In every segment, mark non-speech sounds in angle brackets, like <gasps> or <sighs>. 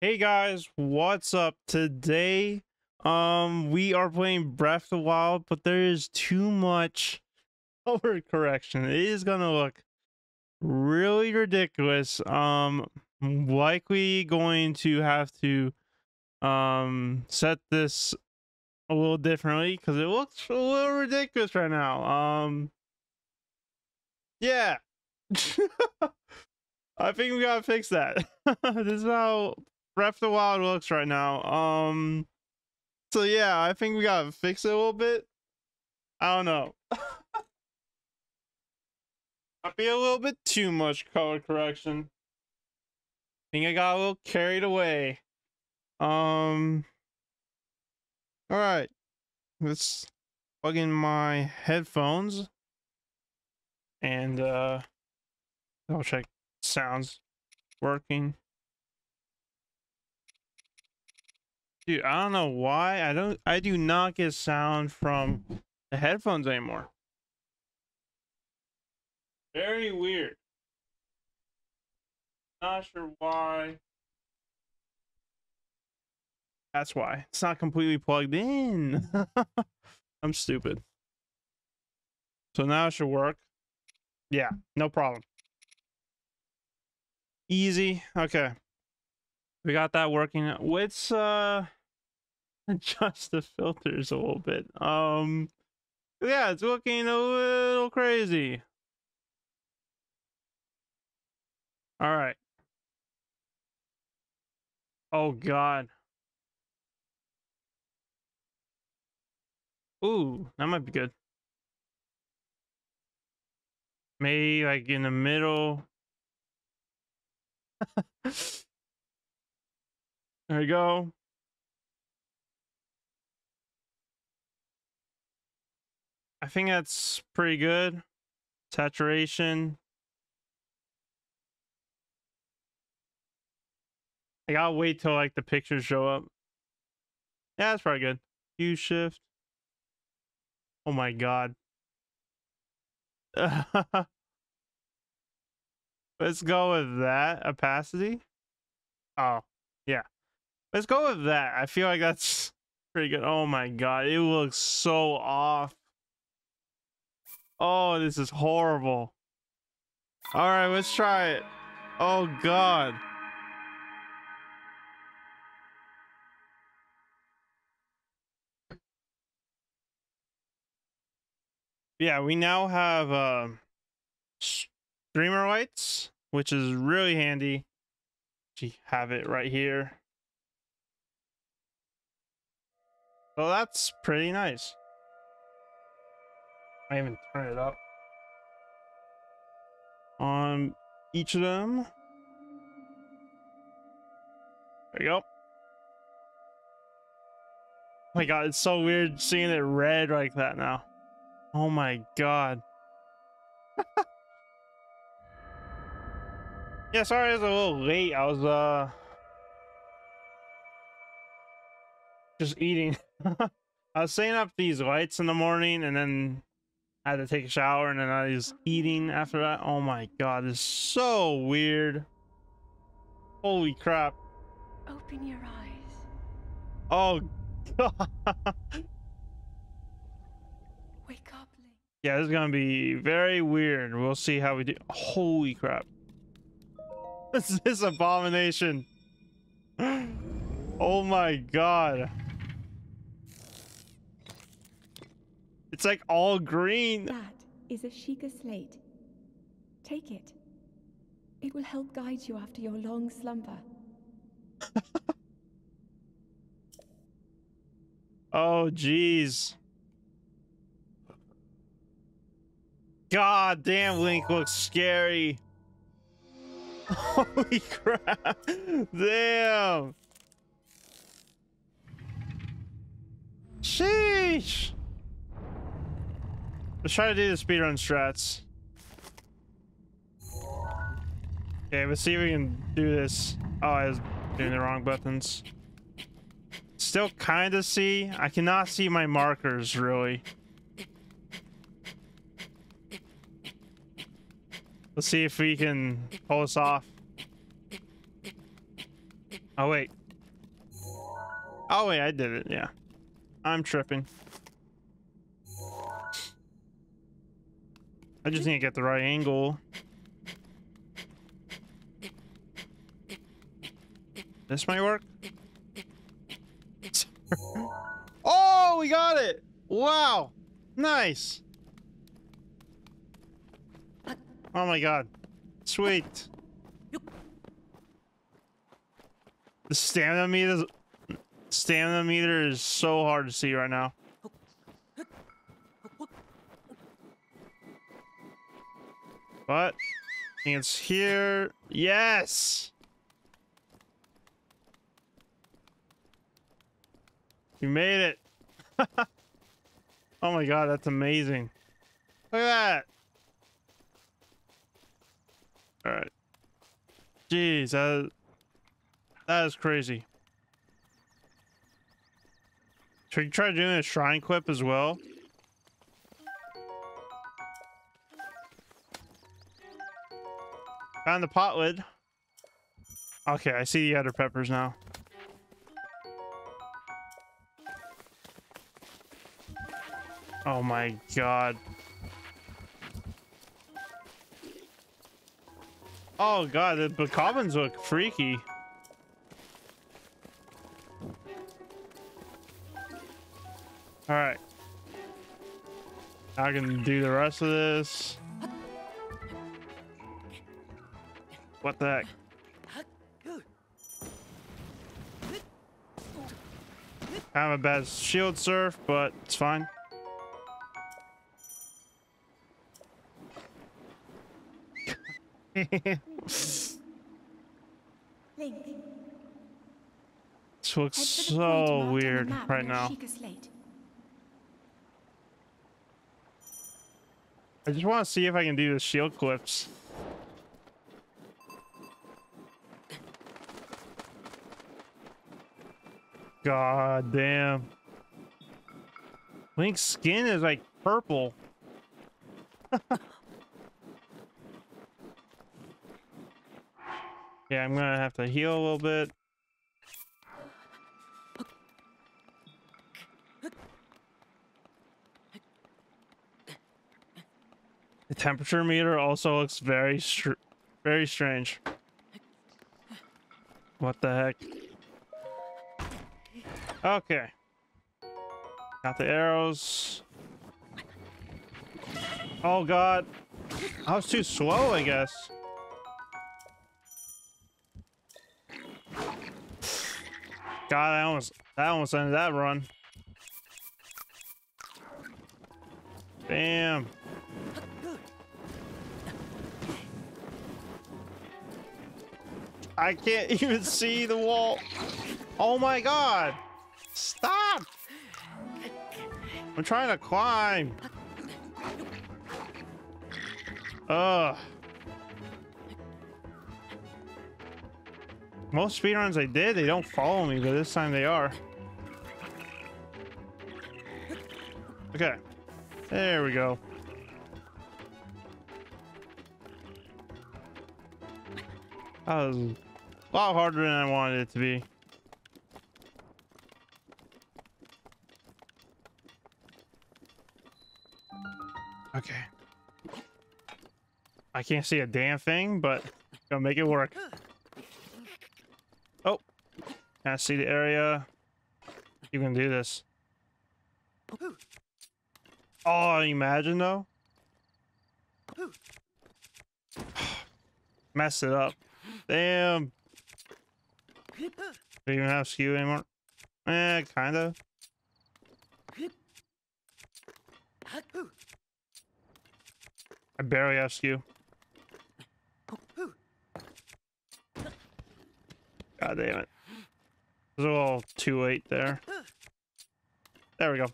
Hey guys, what's up? Today, um, we are playing Breath of the Wild, but there is too much <laughs> color correction. It is gonna look really ridiculous. Um, likely going to have to um set this a little differently because it looks a little ridiculous right now. Um, yeah. <laughs> I think we gotta fix that. <laughs> this is how Breath of the Wild looks right now. Um, so yeah, I think we gotta fix it a little bit. I don't know. Might be a little bit too much color correction. I think I got a little carried away. Um. All right, let's plug in my headphones and uh, I'll check sounds working. Dude, I don't know why. I don't I do not get sound from the headphones anymore. Very weird. Not sure why. That's why. It's not completely plugged in. <laughs> I'm stupid. So now it should work. Yeah, no problem. Easy. Okay. We got that working. Let's uh adjust the filters a little bit. Um yeah, it's looking a little crazy. All right. Oh god. Ooh, that might be good. Maybe like in the middle. <laughs> there we go. I think that's pretty good. Saturation. I gotta wait till like the pictures show up. Yeah, that's probably good. Hue shift. Oh my god. <laughs> Let's go with that. Opacity. Oh, yeah. Let's go with that. I feel like that's <laughs> pretty good. Oh my god, it looks so off. Oh, this is horrible. All right, let's try it. Oh god. Yeah, we now have uh, streamer lights, which is really handy. You have it right here. So that's pretty nice. I even turn it up on each of them. There you go. Oh my god, it's so weird seeing it red like that now. Oh my god. <laughs> yeah, sorry I was a little late. I was uh just eating. <laughs> I was setting up these lights in the morning and then I had to take a shower and then I was eating after that. Oh my god, this is so weird. Holy crap. Open your eyes. Oh god. <laughs> Wake up, Link. Yeah, this is gonna be very weird. We'll see how we do. Holy crap. <laughs> This is this abomination. <gasps> Oh my god. It's like all green. That is a Sheikah slate. Take it. It will help guide you after your long slumber. <laughs> Oh jeez. God damn, Link looks scary. <laughs> Holy crap. Damn. Sheesh. Let's try to do the speedrun strats. Okay, let's see if we can do this. Oh, I was doing the wrong buttons. Still kind of see. I cannot see my markers, really. Let's see if we can pull this off. Oh, wait. Oh, wait, I did it, yeah. I'm tripping. I just need to get the right angle. This might work. <laughs> oh, we got it! Wow! Nice! Oh my god. Sweet. The stamina meter stamina meter is so hard to see right now. But it's here. Yes. You made it. <laughs> oh my god, that's amazing. Look at that. All right. Jeez, that is crazy. Should we try doing a shrine clip as well? Found the pot lid. Okay, I see the other peppers now. Oh my god. Oh god, the bokoblins look freaky. Alright. I can do the rest of this. What the heck? I have a bad shield surf, but it's fine. <laughs> This looks head for the point so marked on the weird right now. I just want to see if I can do the shield clips. God damn. Link's skin is like purple. <laughs> yeah, I'm gonna have to heal a little bit. The temperature meter also looks very str very strange. What the heck? Okay. Got the arrows. Oh god. I was too slow, I guess. God, I almost I almost ended that run. Damn. I can't <laughs> even see the wall. Oh my god. Stop. I'm trying to climb. Ugh. Most speedruns I did, they don't follow me, but this time they are. Okay. There we go. That was a lot harder than I wanted it to be. Okay. I can't see a damn thing, but gonna make it work. Oh, I see the area. You can do this. Oh, imagine though. <sighs> Mess it up. Damn. Do you even have skew anymore? Eh, kinda. I barely have skew. God damn it. It was a little too late there. There we go.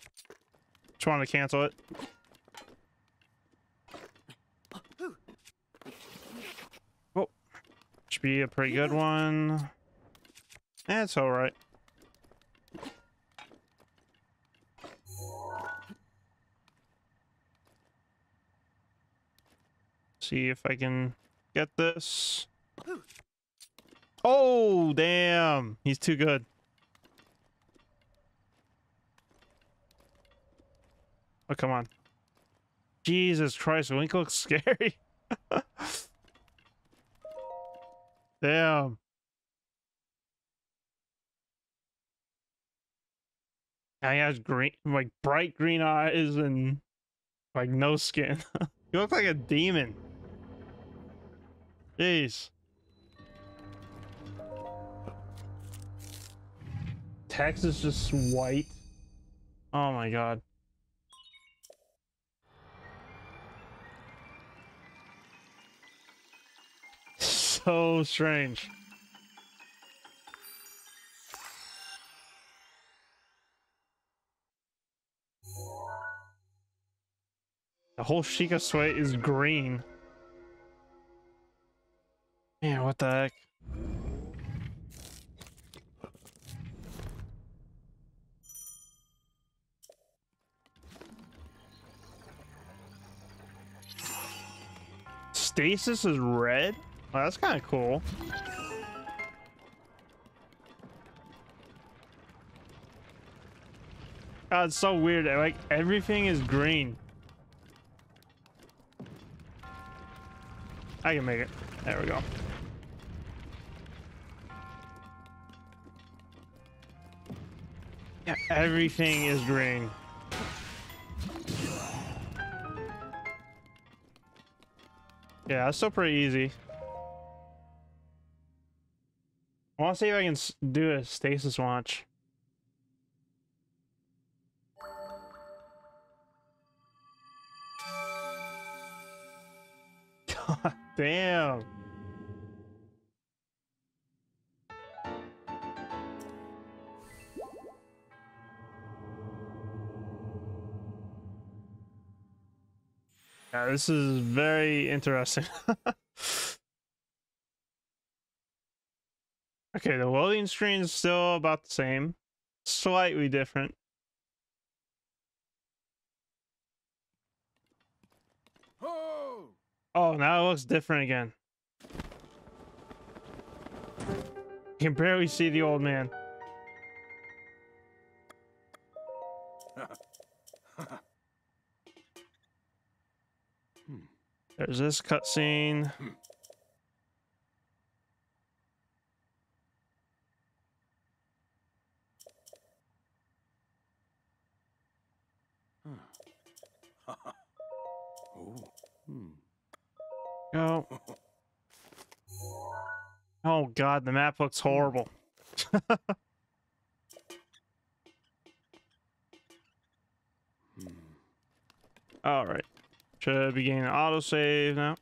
Just wanted to cancel it. Oh, should be a pretty good one. That's all See if I can get this. Oh, damn. He's too good. Oh, come on. Jesus Christ, Link looks <laughs> scary. damn. Now he has green, like bright green eyes and like no skin. <laughs> he looks like a demon. Jeez. Text is just white. Oh my god. So strange. The whole Sheikah Slate is green. Man, what the heck? Stasis is red? That's kind of cool. God, it's so weird. Eh, like, everything is green. I can make it. There we go. Everything is green. Yeah, that's still pretty easy. I want to see if I can do a stasis launch. God damn. Yeah, this is very interesting. <laughs> okay, the loading screen is still about the same. Slightly different. Oh, oh now it looks different again. You can barely see the old man. There's this cutscene. Go. <laughs> Oh. oh god, the map looks horrible. <laughs> All right. Should begin autosave now.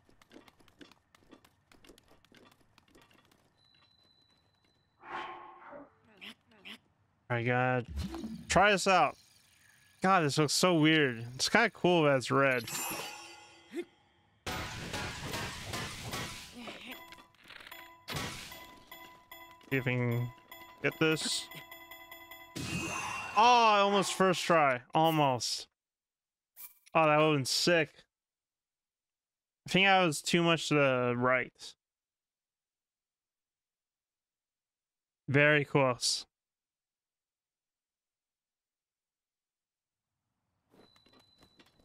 Alright, God. Try this out. God, this looks so weird. It's kind of cool that it's red. See if we can get this. Oh, I almost first try. Almost. Oh, that would have been sick. I think I was too much to the right. Very close.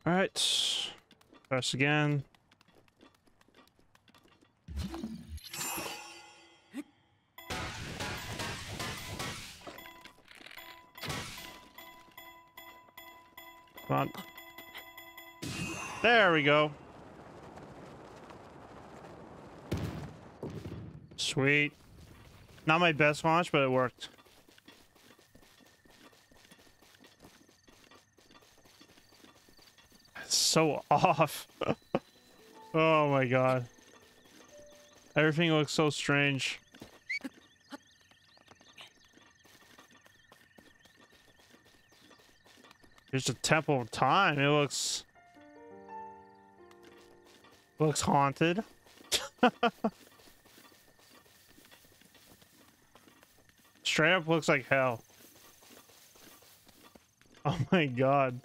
All right. Press again. Come on. There we go. Sweet. Not my best launch, but it worked. So off. <laughs> oh my god. Everything looks so strange. Here's a Temple of Time. It looks... Looks haunted. <laughs> Straight up looks like hell. Oh my god.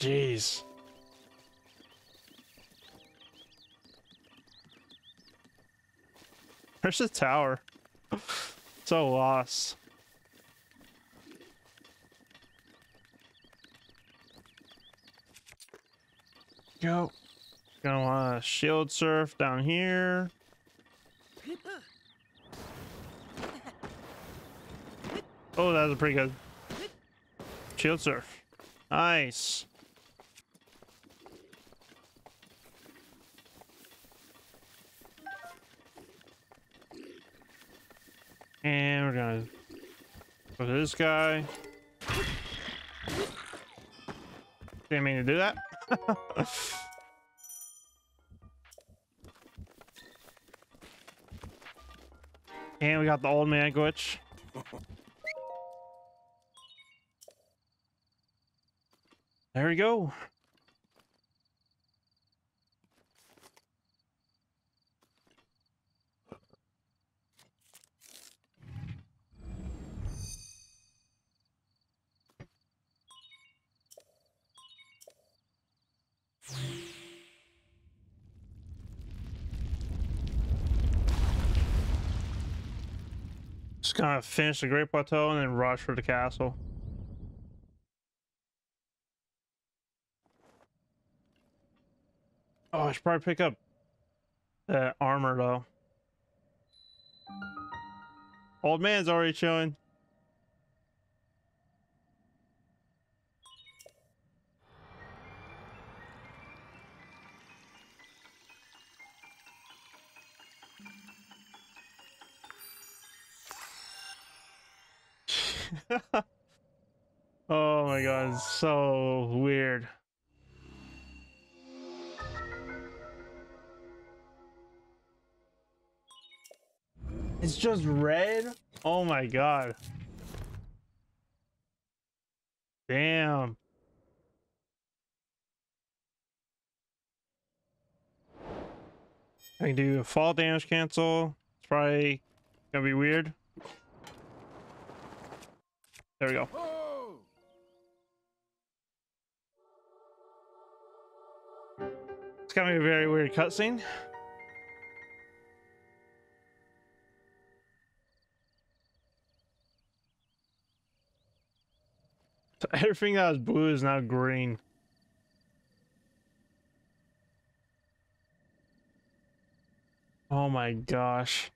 Jeez. Where's the tower? so lost. Go. Gonna want to shield surf down here. Oh, that was pretty good. Shield surf. Nice. And we're gonna go to this guy. Didn't mean to do that. <laughs> and we got the old man glitch. There we go. Just gonna finish the Great Plateau and then rush for the castle. I should probably pick up that armor though. Old man's already chilling. <laughs> oh my god, so weird. It's just red? Oh my god. Damn. I can do a fall damage cancel. It's probably gonna be weird. There we go. It's gonna be a very weird cutscene. So <laughs> everything that was blue is now green. Oh my gosh.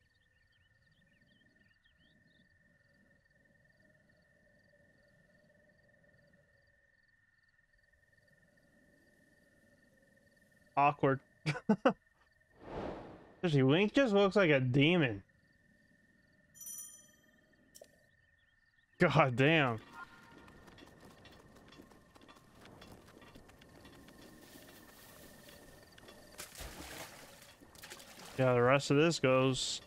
Awkward. <laughs> Especially Link just looks like a demon. God damn. Yeah, the rest of this goes.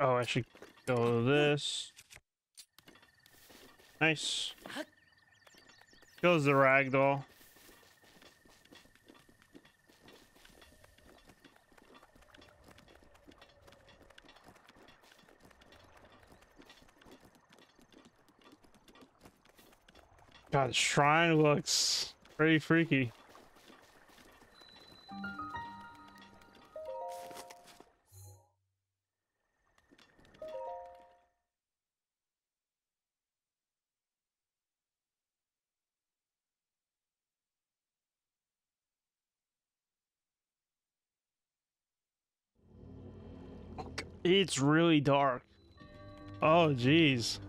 Oh, I should go this. Nice. Goes the ragdoll. God, the shrine looks pretty freaky. It's really dark. Oh, jeez.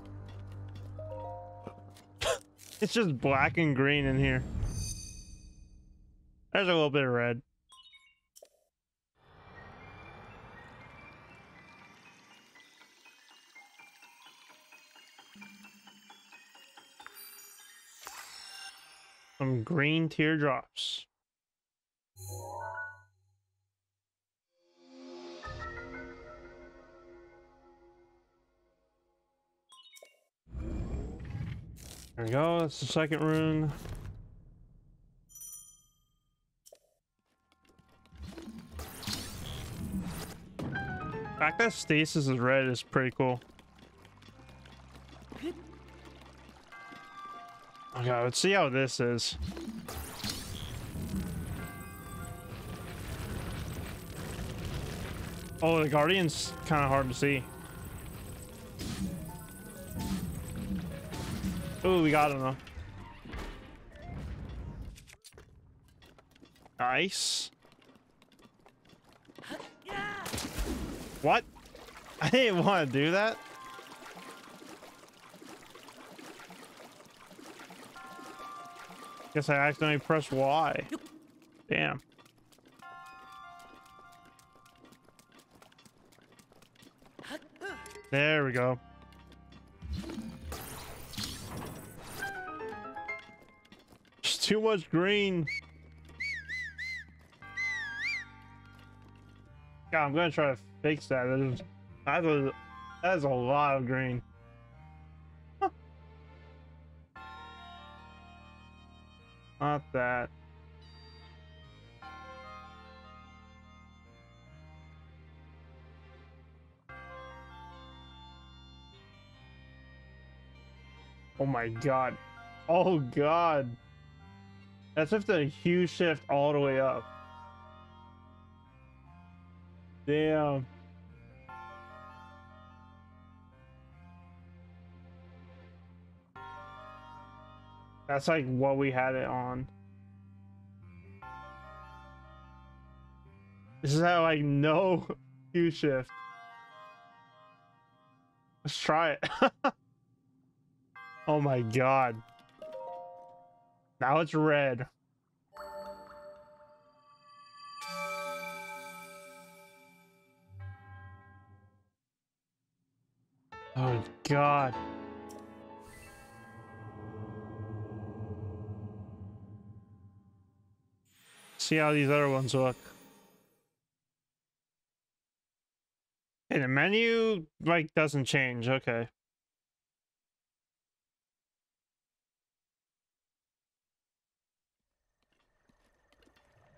It's just black and green in here. There's a little bit of red. Some green teardrops. There we go. That's the second rune. The fact that stasis is red is pretty cool. Okay, let's see how this is. Oh, the Guardian's kind of hard to see. Oh, we got him though. Nice. What? I didn't want to do that. Guess I accidentally pressed Y. Damn. There we go. Too much green. God, I'm gonna try to fix that. That's a, that is a lot of green. Not that. Oh my god. Oh god. That's if the hue shift all the way up. Damn. That's like what we had it on. This is how like no <laughs> hue shift. Let's try it. <laughs> oh my god. Now it's red. Oh god. See how these other ones look. And the menu like doesn't change, okay.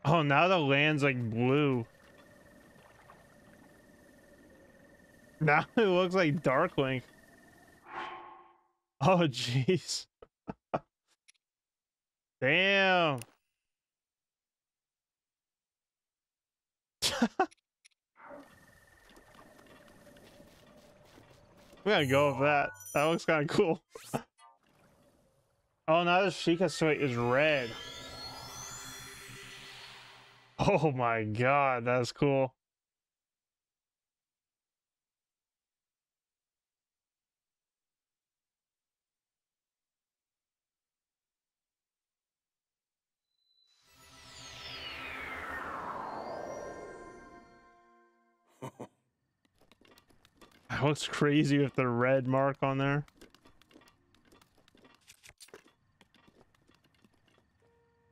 Oh, now the land's like blue. Now <laughs> it looks like Darklink. Oh, <laughs> jeez. Damn. <laughs> we gotta go with that. That looks kind of cool. oh, now the Sheikah Slate is red. Oh my god, that's cool. <laughs> That looks crazy with the red mark on there.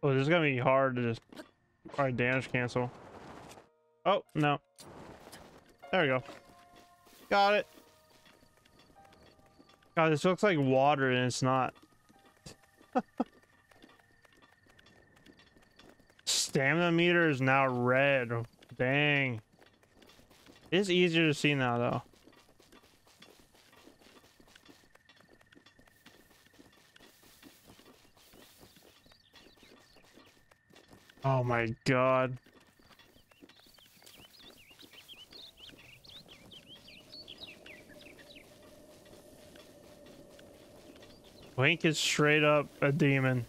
Oh, this is gonna be hard to just Alright, damage cancel. Oh, no. There we go. Got it. God, this looks like water and it's not. <laughs> Stamina meter is now red. Dang. It's easier to see now, though. Oh my god. Link is straight up a demon.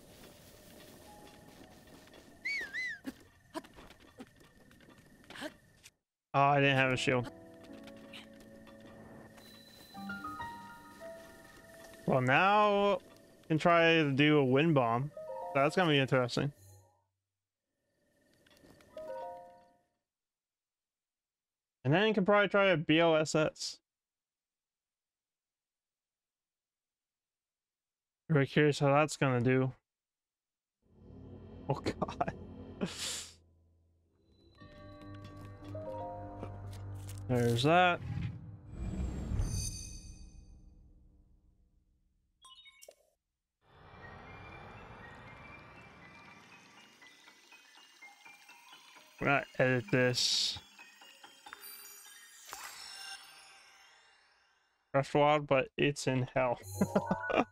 Oh, I didn't have a shield. Well, now I can try to do a wind bomb. That's gonna be interesting. And then you can probably try a BOSS. Very curious how that's gonna do. <laughs> Oh god. <laughs> There's that. We're gonna edit this. but it's in hell. <laughs>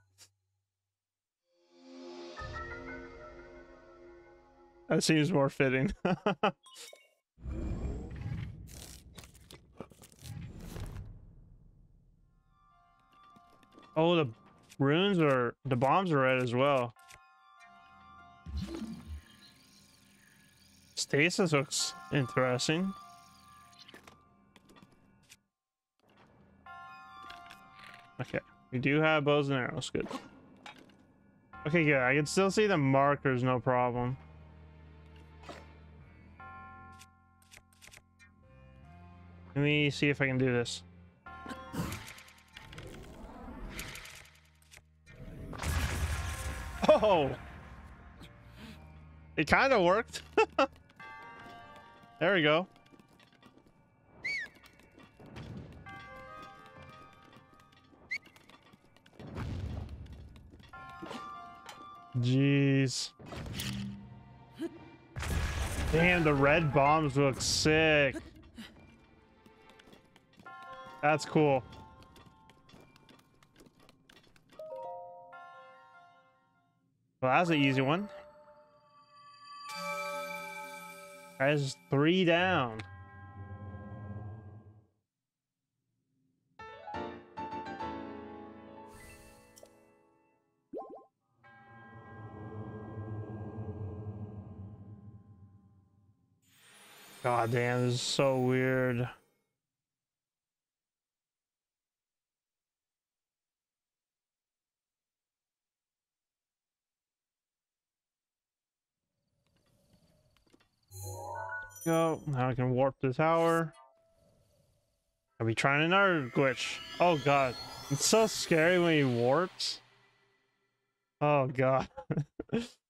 that seems more fitting. <laughs> oh, the runes are, the bombs are red as well. Stasis looks interesting. Okay, we do have bows and arrows. Good. Okay, good. I can still see the markers, no problem. Let me see if I can do this. Oh! It kind of worked. <laughs> there we go. Jeez. Damn, the red bombs look sick. That's cool. Well, that's an easy one. That's three down. God damn, this is so weird. Go. Now I can warp the tower. Are we trying another glitch? Oh god. It's so scary when he warps. Oh god. <laughs>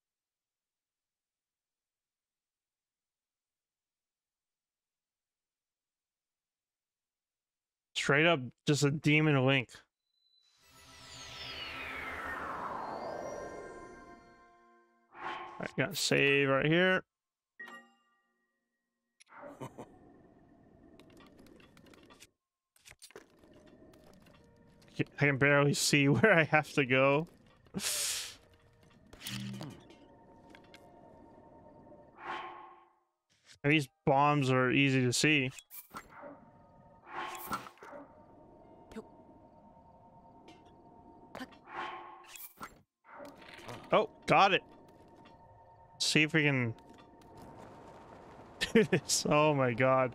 Straight up just a demon link. I got save right here. I can barely see <laughs> where I have to go. <sighs> These bombs are easy to see. Oh, got it. see if we can <laughs> do this. Oh my god.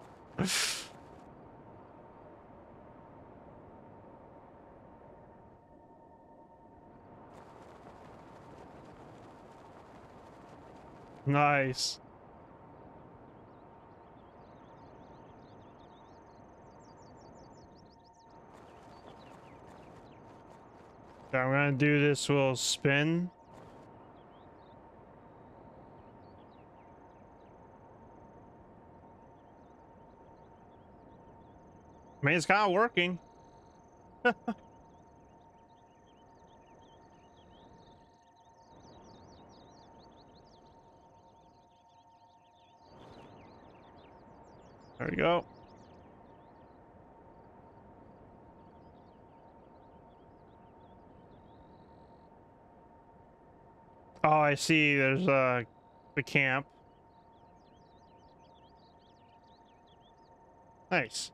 Nice. I'm gonna do this little spin. Mean, it's kind of working. <laughs> There we go. Oh, I see. There's uh, the camp. Nice.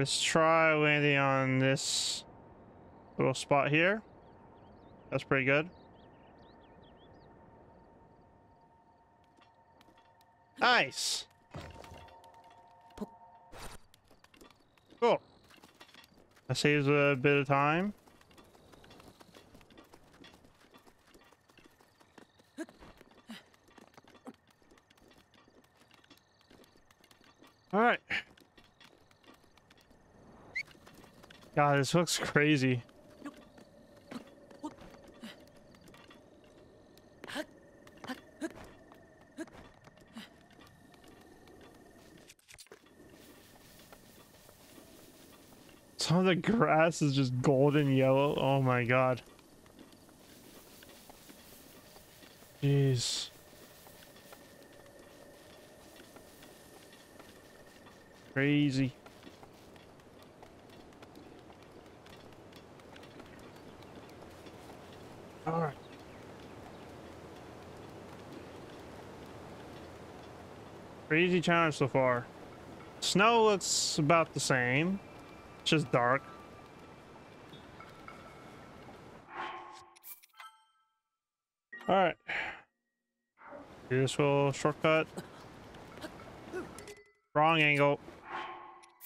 Let's try landing on this little spot here. That's pretty good. Nice. Cool. That saves a bit of time. All right. God, this looks crazy. Some of the grass is just golden yellow. Oh my god. Jeez. Crazy. Crazy challenge so far. snow looks about the same. It's just dark. All right. Useful shortcut. Wrong angle.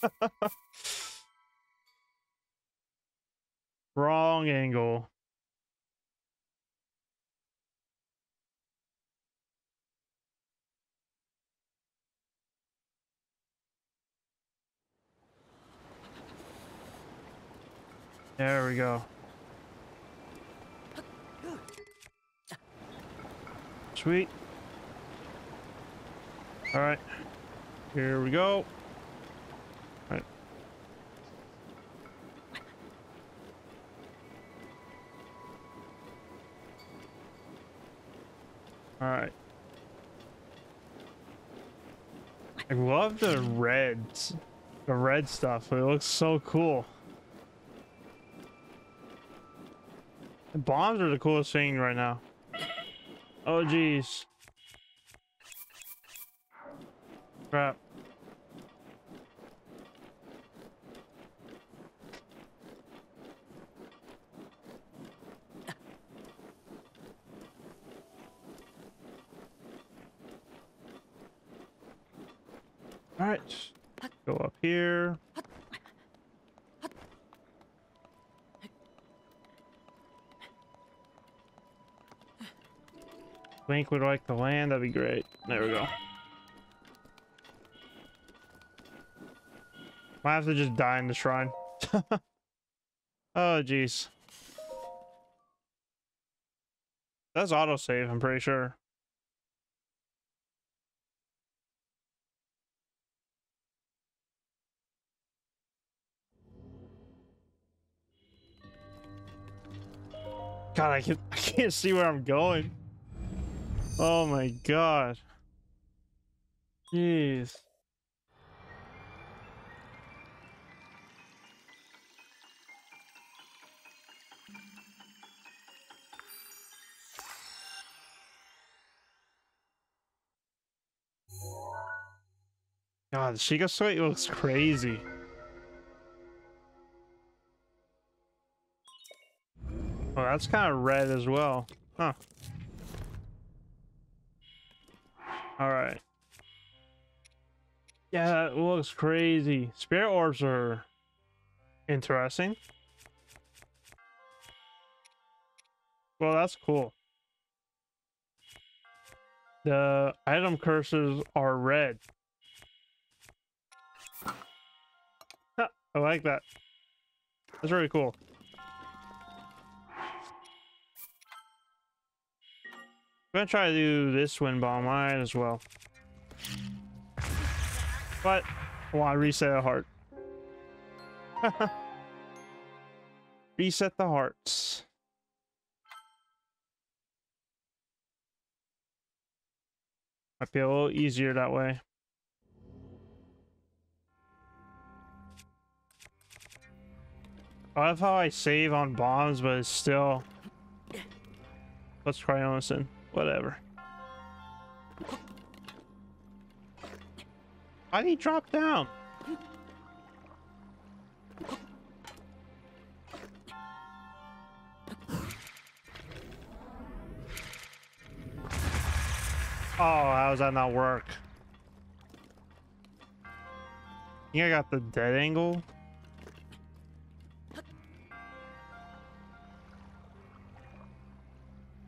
<laughs> Wrong angle. There we go. Sweet. All right. Here we go. All right. All right. I love the reds. The red stuff. It looks so cool. The bombs are the coolest thing right now. Oh, jeez. Crap. All right. Go up here. Link would like to land, that'd be great. There we go. Might have to just die in the shrine. <laughs> oh, jeez. That's autosave, I'm pretty sure. God, I can <laughs> I can't see where I'm going. Oh my god. Jeez. God, Slate looks crazy. Oh, that's kind of red as well. Huh. All right. Yeah, that looks crazy. Spirit orbs are interesting. Well, that's cool. The item curses are red. I like that. That's really cool. Gonna try to do this wind bomb, might as well. But I want to reset a heart. <laughs> reset the hearts. Might be a little easier that way. I love how I save on bombs, but it's still... Let's try Onison. Whatever. Why did he drop down? Oh, how does that not work? I think I got the dead angle.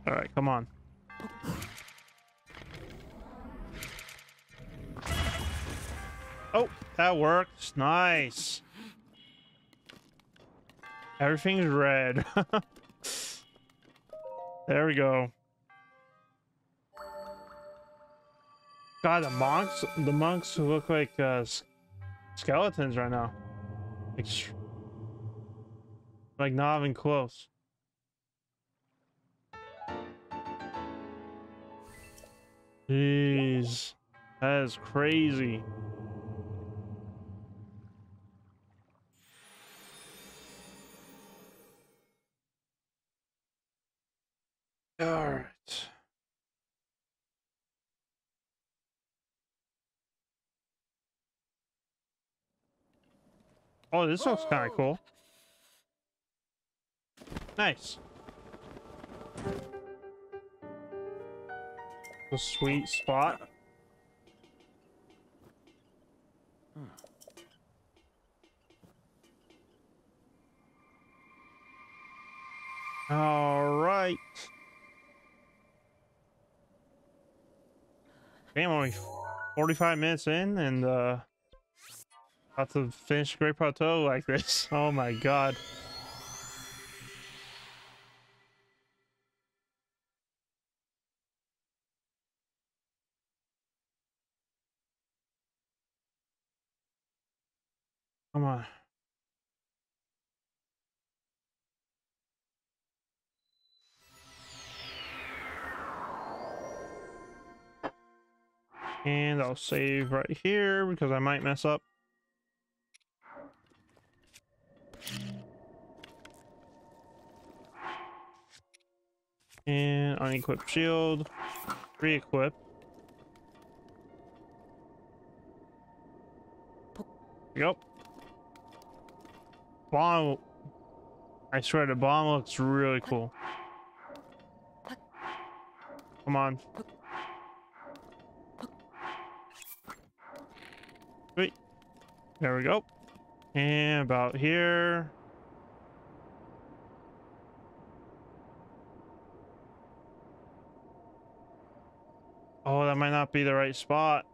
All right, come on. That works. Nice. Everything's red. <laughs> there we go. God, the monks, the monks who look like uh, skeletons right now. Like, like not even close. Jeez, that is crazy. All right. Oh, this looks kind of cool. Nice. A sweet spot. Hmm. All right. Damn, only 45 minutes in and uh about to finish Great Plateau like this. <laughs> Oh my god. Come on. And I'll save right here because I might mess up. And unequip shield. Re-equip. Yep. Bomb. I swear the bomb looks really cool. Come on. There we go. And about here. Oh, that might not be the right spot.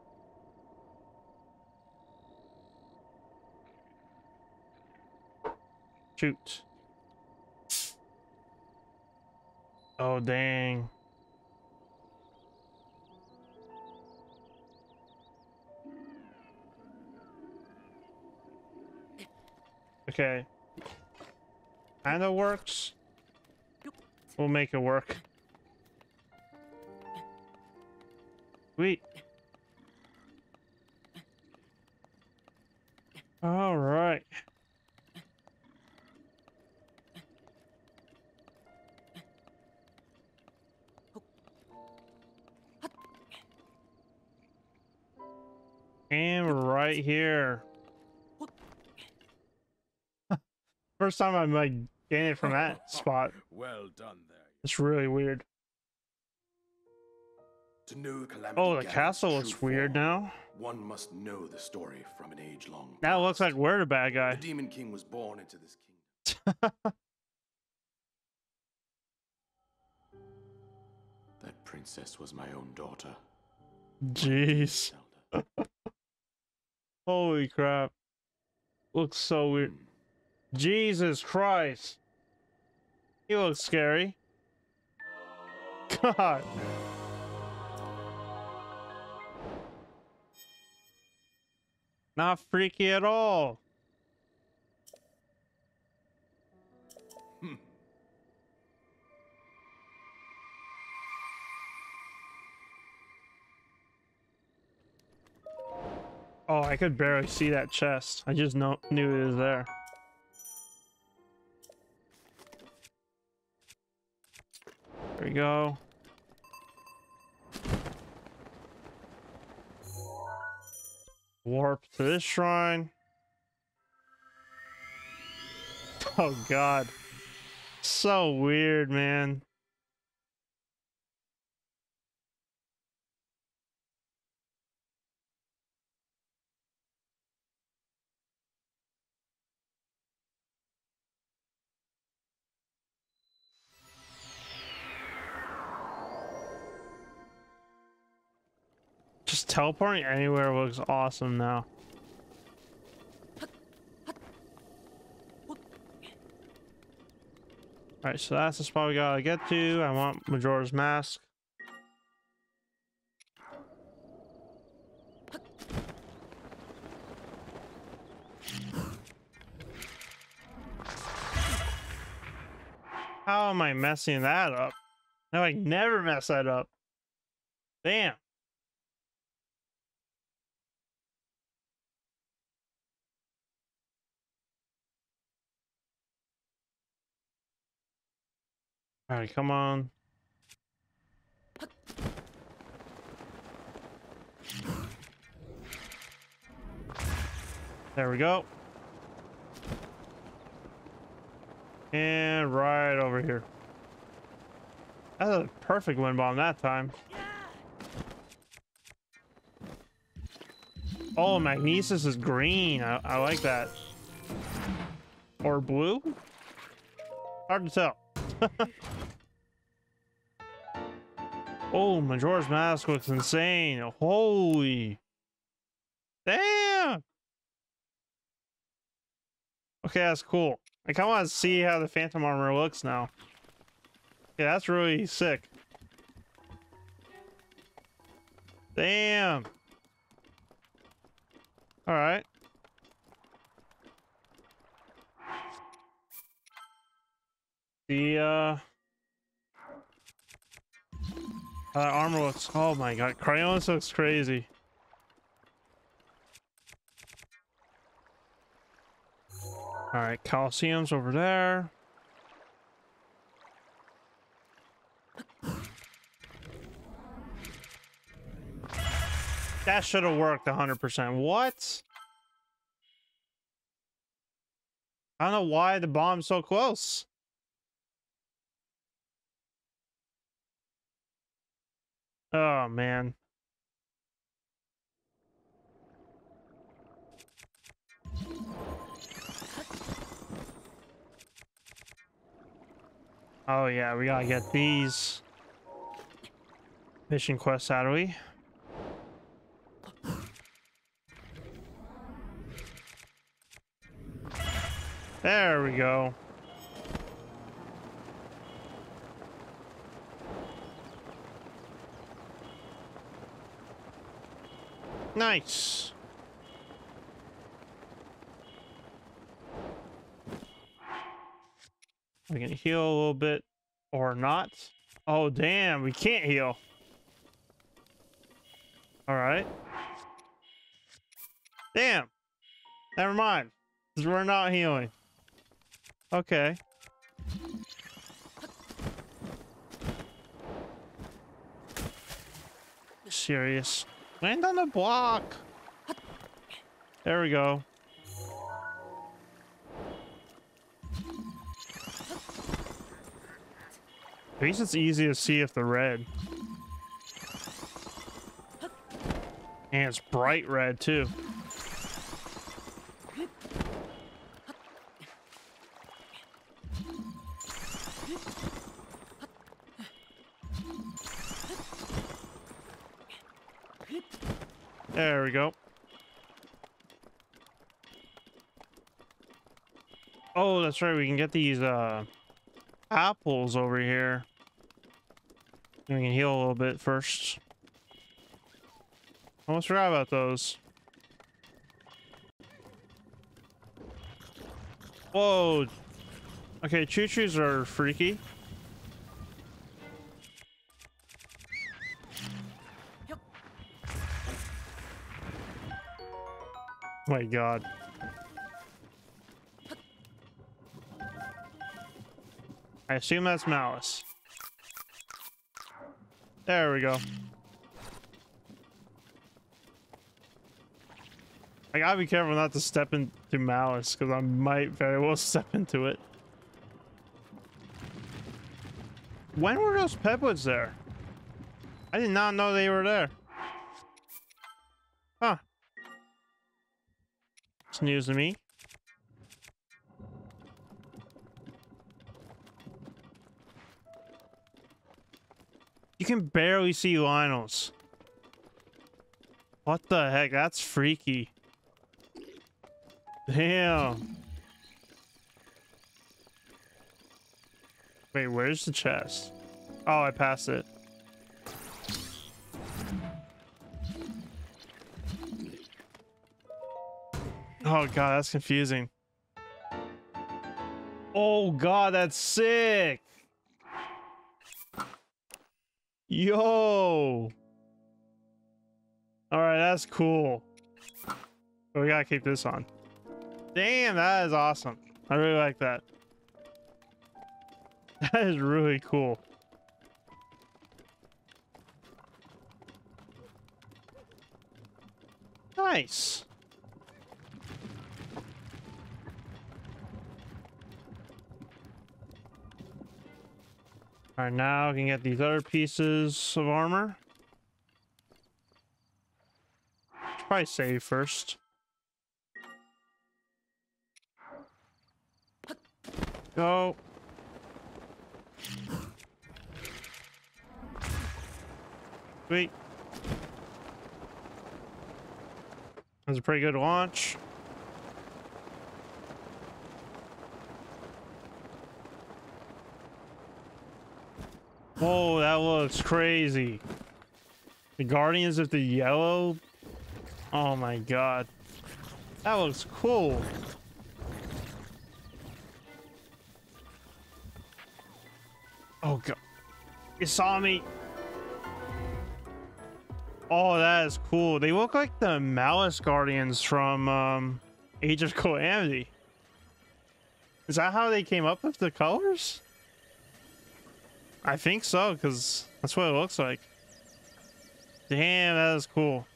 Shoot. Oh, dang. Okay. Kinda works. We'll make it work. Sweet. All right. And right here. First time I'm like getting it from that <laughs> spot. Well done there. It's really weird. To know calamity Oh, the castle looks weird form, now. One must know the story from an age-long. Now it looks like we're the bad guy. the. Demon King was born into this kingdom. <laughs> That princess was my own daughter. Jeez. <laughs> Holy crap. Looks so weird. Hmm. Jesus Christ. He looks scary. <laughs> God. Not freaky at all. Hmm. Oh, I could barely see that chest. I just know, knew it was there. There we go. Warp to this shrine. <laughs> Oh god. So weird, man. Teleporting anywhere looks awesome now. Alright, so that's the spot we gotta get to. I want Majora's Mask. How am I messing that up? No, I never mess that up. Damn. All right, come on. There we go. And right over here. That's a perfect wind bomb that time. Oh, Magnesis is green. I, I like that. Or blue? Hard to tell. <laughs> oh, Majora's Mask looks insane. Holy. Damn. Okay, that's cool. I kind of want to see how the Phantom Armor looks now. Yeah, that's really sick. Damn. All right. The uh, uh armor looks. Oh my god, Cryonis looks crazy. All right, Coliseum's over there. That should have worked 100%. What? I don't know why the bomb's so close. Oh, man. Oh yeah, we gotta get these mission quests out of we. There we go. Nice. We can heal a little bit or not. Oh, damn, we can't heal. All right. Damn. Never mind. Because we're not healing. Okay. Serious. Land on the block. There we go. At least it's easy to see if the red. And it's bright red too. Go. Oh, that's right. We can get these uh apples over here. We can heal a little bit first. Almost forgot about those. Whoa. Okay, Chuchus are freaky. My god. I assume that's Malice. There we go. I gotta be careful not to step into Malice, because I might very well <laughs> step into it. When were those Pedwoods there? I did not know they were there. It's news to me. You can barely see Lynels. What the heck? That's freaky. Damn. Wait, where's the chest? Oh, I passed it. Oh god, that's confusing. Oh god, that's sick. Yo. All right, that's cool. we gotta keep this on. Damn, that is awesome. I really like that. <laughs> That is really cool. Nice. All right, now I can get these other pieces of armor. Probably save first. Go. Sweet. That was a pretty good launch. Whoa, that looks crazy. The Guardians of the Yellow. Oh my god. That looks cool. Oh god. You saw me. Oh, that is cool. They look like the Malice Guardians from um, Age of Calamity. Is that how they came up with the colors? I think so, because that's what it looks like. Damn, that is cool.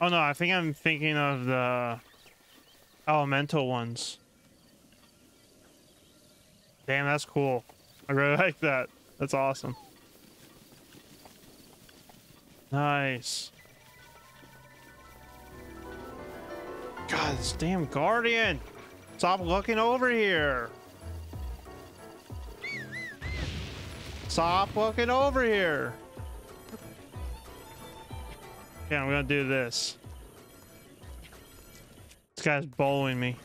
Oh no, I think I'm thinking of the elemental ones. Damn, that's cool. I really <laughs> like that. That's awesome. Nice. God, this damn guardian! Stop looking over here! Stop looking over here! Okay, I'm gonna do this. This guy's bowling me.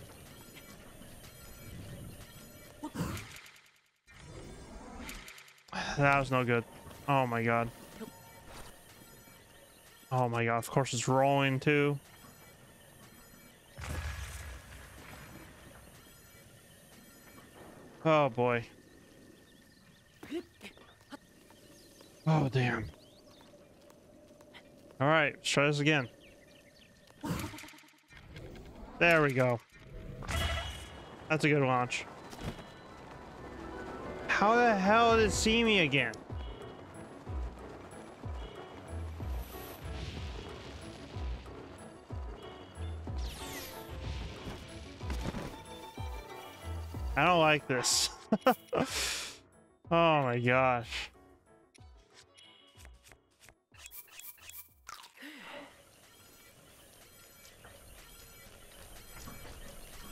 That was no good. Oh my god. Oh my god, of course it's rolling too. Oh boy. Oh damn. Alright, let's try this again. There we go. That's a good launch. How the hell did it see me again? I don't like this. <laughs> oh my gosh.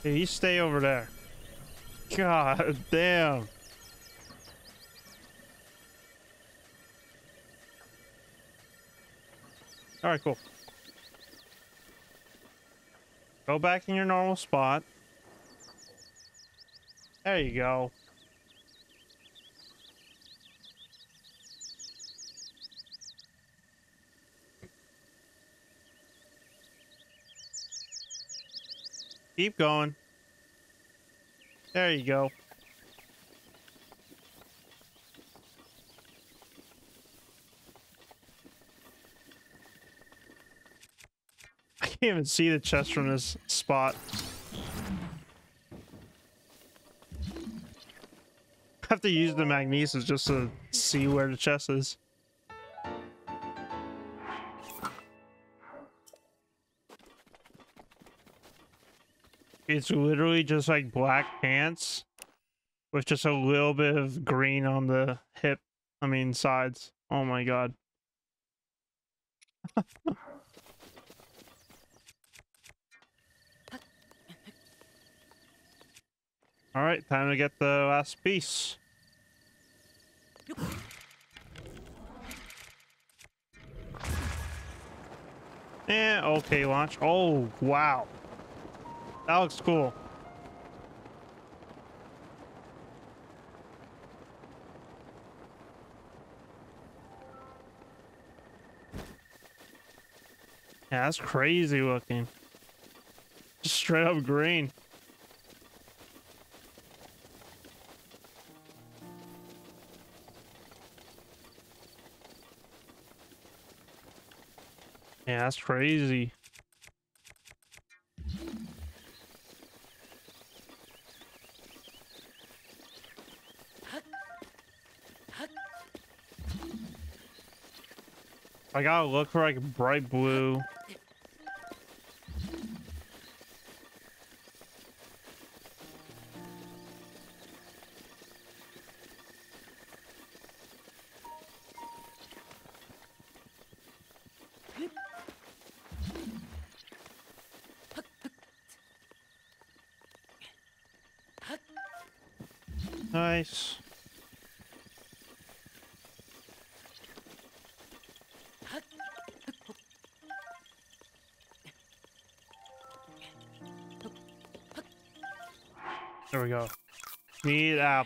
Hey, you stay over there. God damn. All right, cool. Go back in your normal spot. There you go. Keep going. There you go. <laughs> I can't even see the chest from this spot. <laughs> I have to use the magnesis just to see where the chest is. It's literally just like black pants with just a little bit of green on the hip, I mean sides. Oh my god. All right, time to get the last piece. Yeah, okay, launch. Oh, wow. That looks cool. Yeah, that's crazy looking. Just straight up green. Yeah, that's crazy. I gotta look for like bright blue.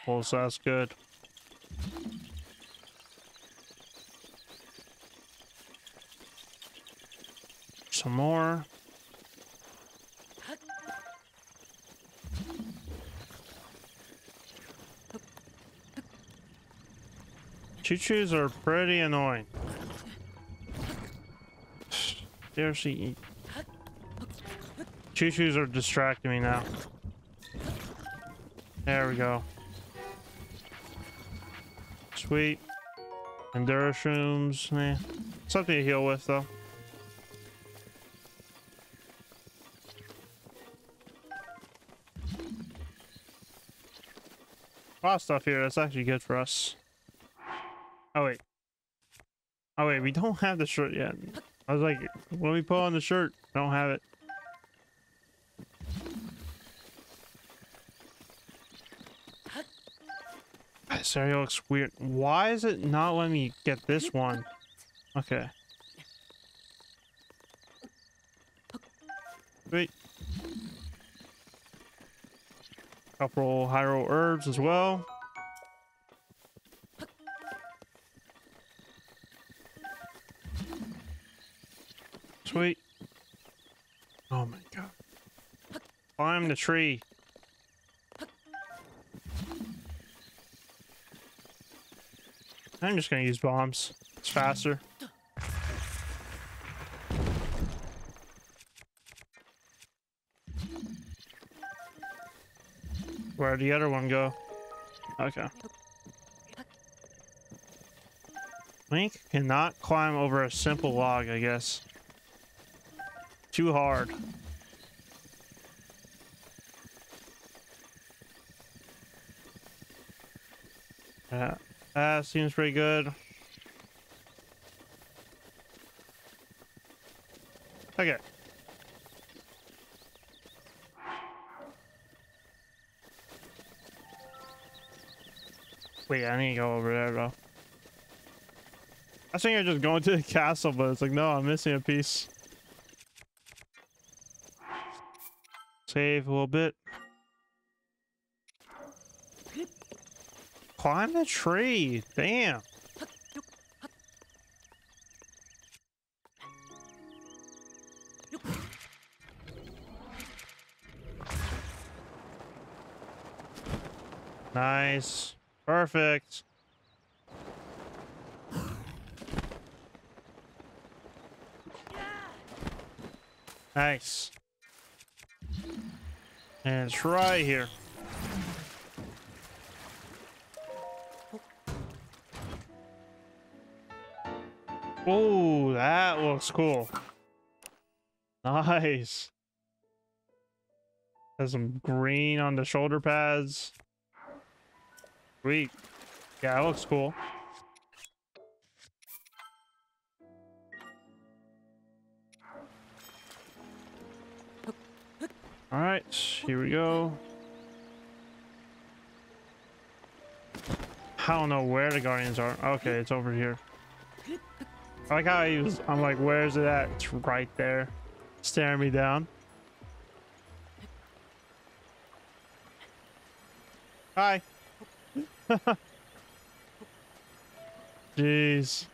Apples, that's good. Some more. Chuchus are pretty annoying. there Seriously. Chuchus are distracting me now. There we go. Sweet. Endura shrooms. Eh. Something to heal with though. A lot of stuff here that's actually good for us. Oh wait. Oh wait, we don't have the shirt yet. I was like, when we put on the shirt, don't have it. This area looks weird. Why is it not letting me get this one? Okay. Wait. Couple hyrule herbs as well. Sweet. Oh my god. Climb the tree. I'm just gonna use bombs. It's faster. Where'd the other one go? Okay. Link cannot climb over a simple log, I guess. Too hard. Yeah, that seems pretty good. Okay. Wait, I need to go over there though. I think I'm just going to the <laughs> castle, but it's like, no, I'm missing a piece. Save a little bit. Climb the tree. Damn. Nice. Perfect. Nice. And right here. Oh, that looks cool. Nice. Has some green on the shoulder pads. Sweet. Yeah, it looks cool. All right, here we go. I don't know where the guardians are. Okay, it's over here. I like how I was, I'm like, where's it at? It's right there, staring me down. Hi. <laughs> Jeez.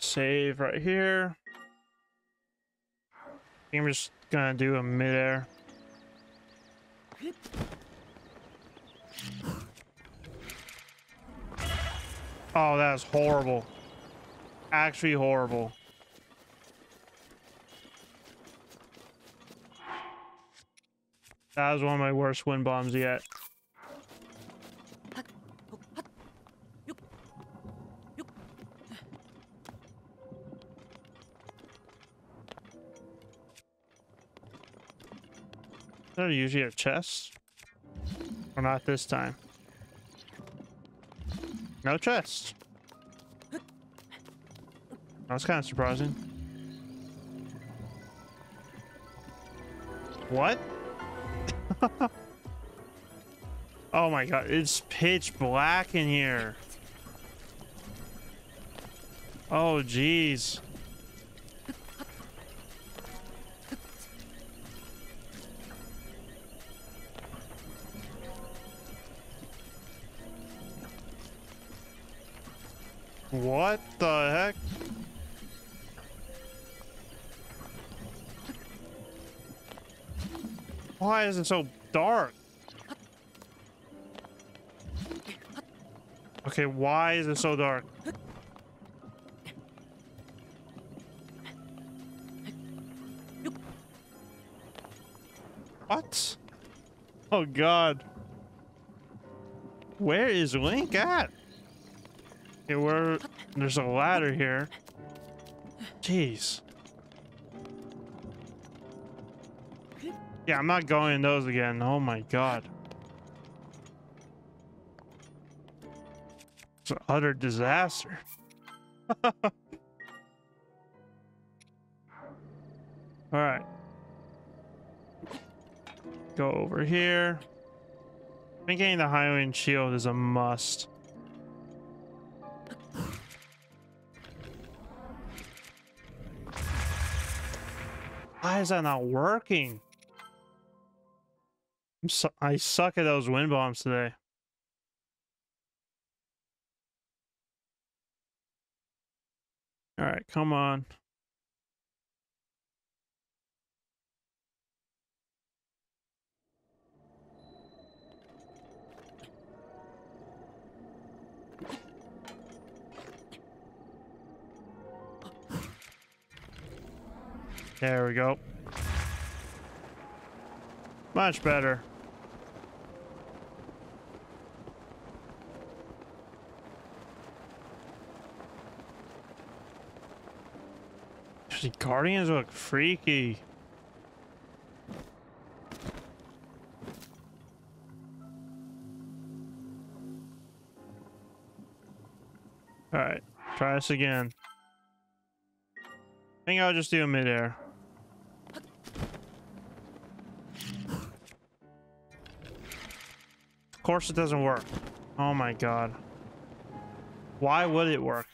Save right here. I think I'm just gonna do a midair. Oh, that's horrible. Actually horrible. That was one of my worst wind bombs yet. there usually have chests? Or not this time? No chest. That was kind of surprising. What? <laughs> oh my god, it's pitch black in here. Oh, jeez. Why is it so dark? Okay, why is it so dark? What? Oh god. Where is Link at? Okay, where there's a ladder here. Jeez. Yeah, I'm not going in those again. Oh my god. It's an utter disaster. <laughs> Alright. Go over here. I think getting the Highwind Shield is a must. Why is that not working? I suck at those wind bombs today. All right, come on. There we go. Much better. The Guardians look freaky. Alright, try this again. I think I'll just do a midair. Course it doesn't work. Oh my god. Why would it work?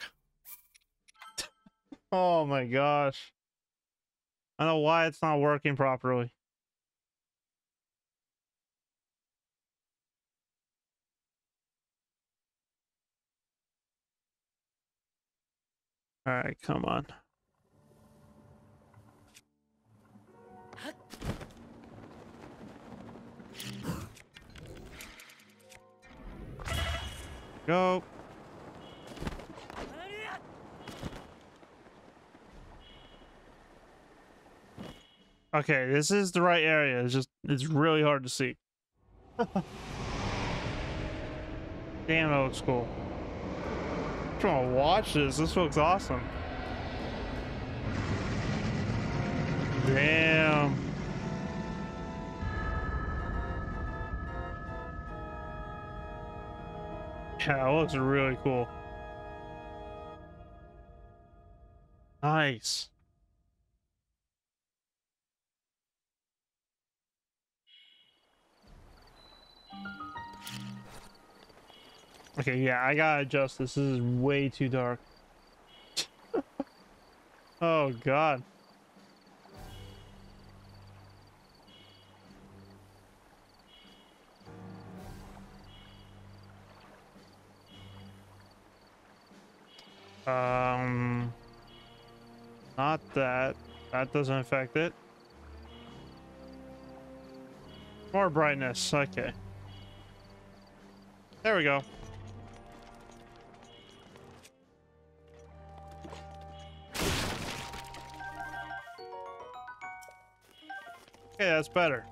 <laughs> oh my gosh. I know why it's not working properly. Alright, come on. Go. Okay, this is the right area. It's just, it's really hard to see. <laughs> Damn, that looks cool. I'm trying to watch this. This looks awesome. Damn. Yeah, that looks really cool. Nice. Okay, yeah, I gotta adjust this. This is way too dark. <laughs> oh, God. Um, not that. That doesn't affect it. More brightness. Okay. There we go. Okay, that's better.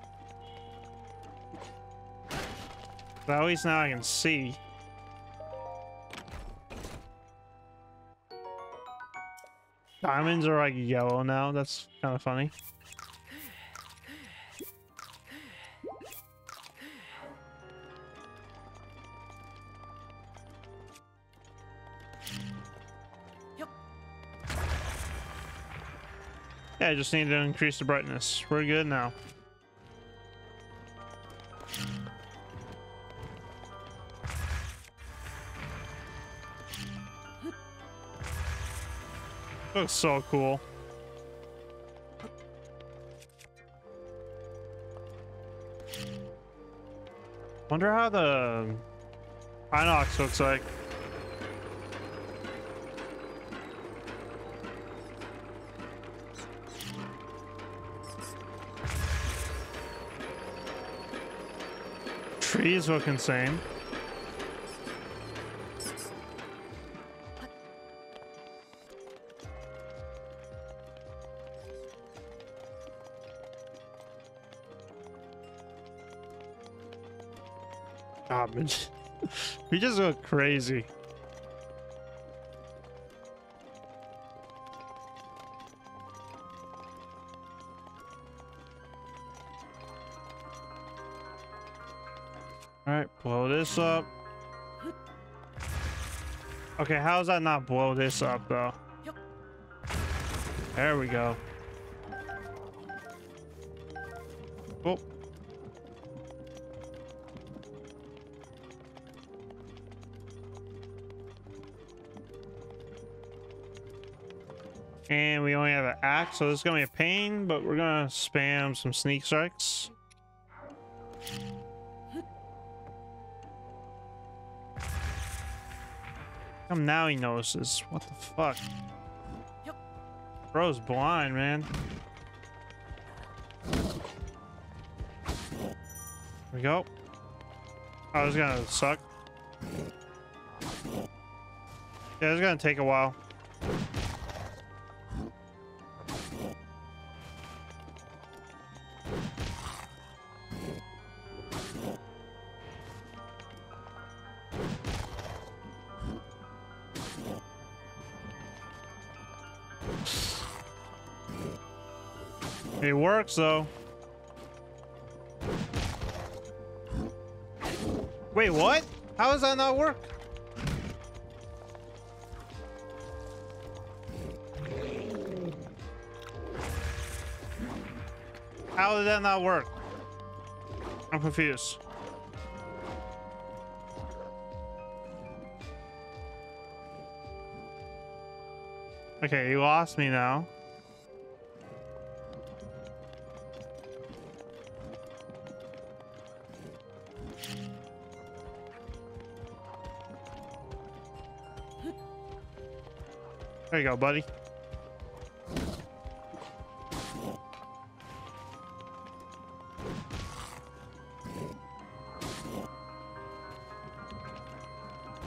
But at least now I can see. Diamonds are like yellow now. That's kind of funny. Yeah, I just need to increase the brightness. We're good now. Looks so cool. Wonder how the Hinox looks like. Trees look insane. God, <laughs> we just go crazy. All right, blow this up. Okay, how's that not blow this up though? There we go. And we only have an axe, so this is gonna be a pain, but we're gonna spam some sneak strikes. Come now he notices. What the fuck? Bro's blind, man. There we go. Oh, I was gonna suck. Yeah, it's gonna take a while. Works though. Wait, what? How does that not work? How did that not work? I'm confused. Okay, you lost me now. There you go, buddy.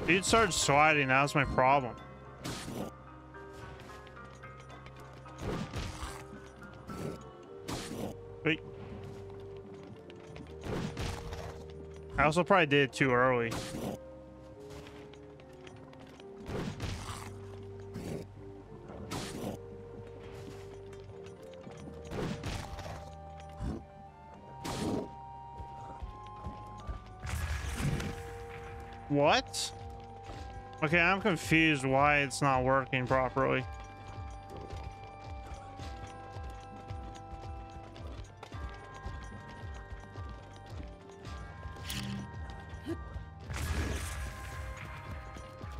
Dude started sliding, that was my problem. Wait. I also probably did it too early. What? Okay, I'm confused why it's not working properly.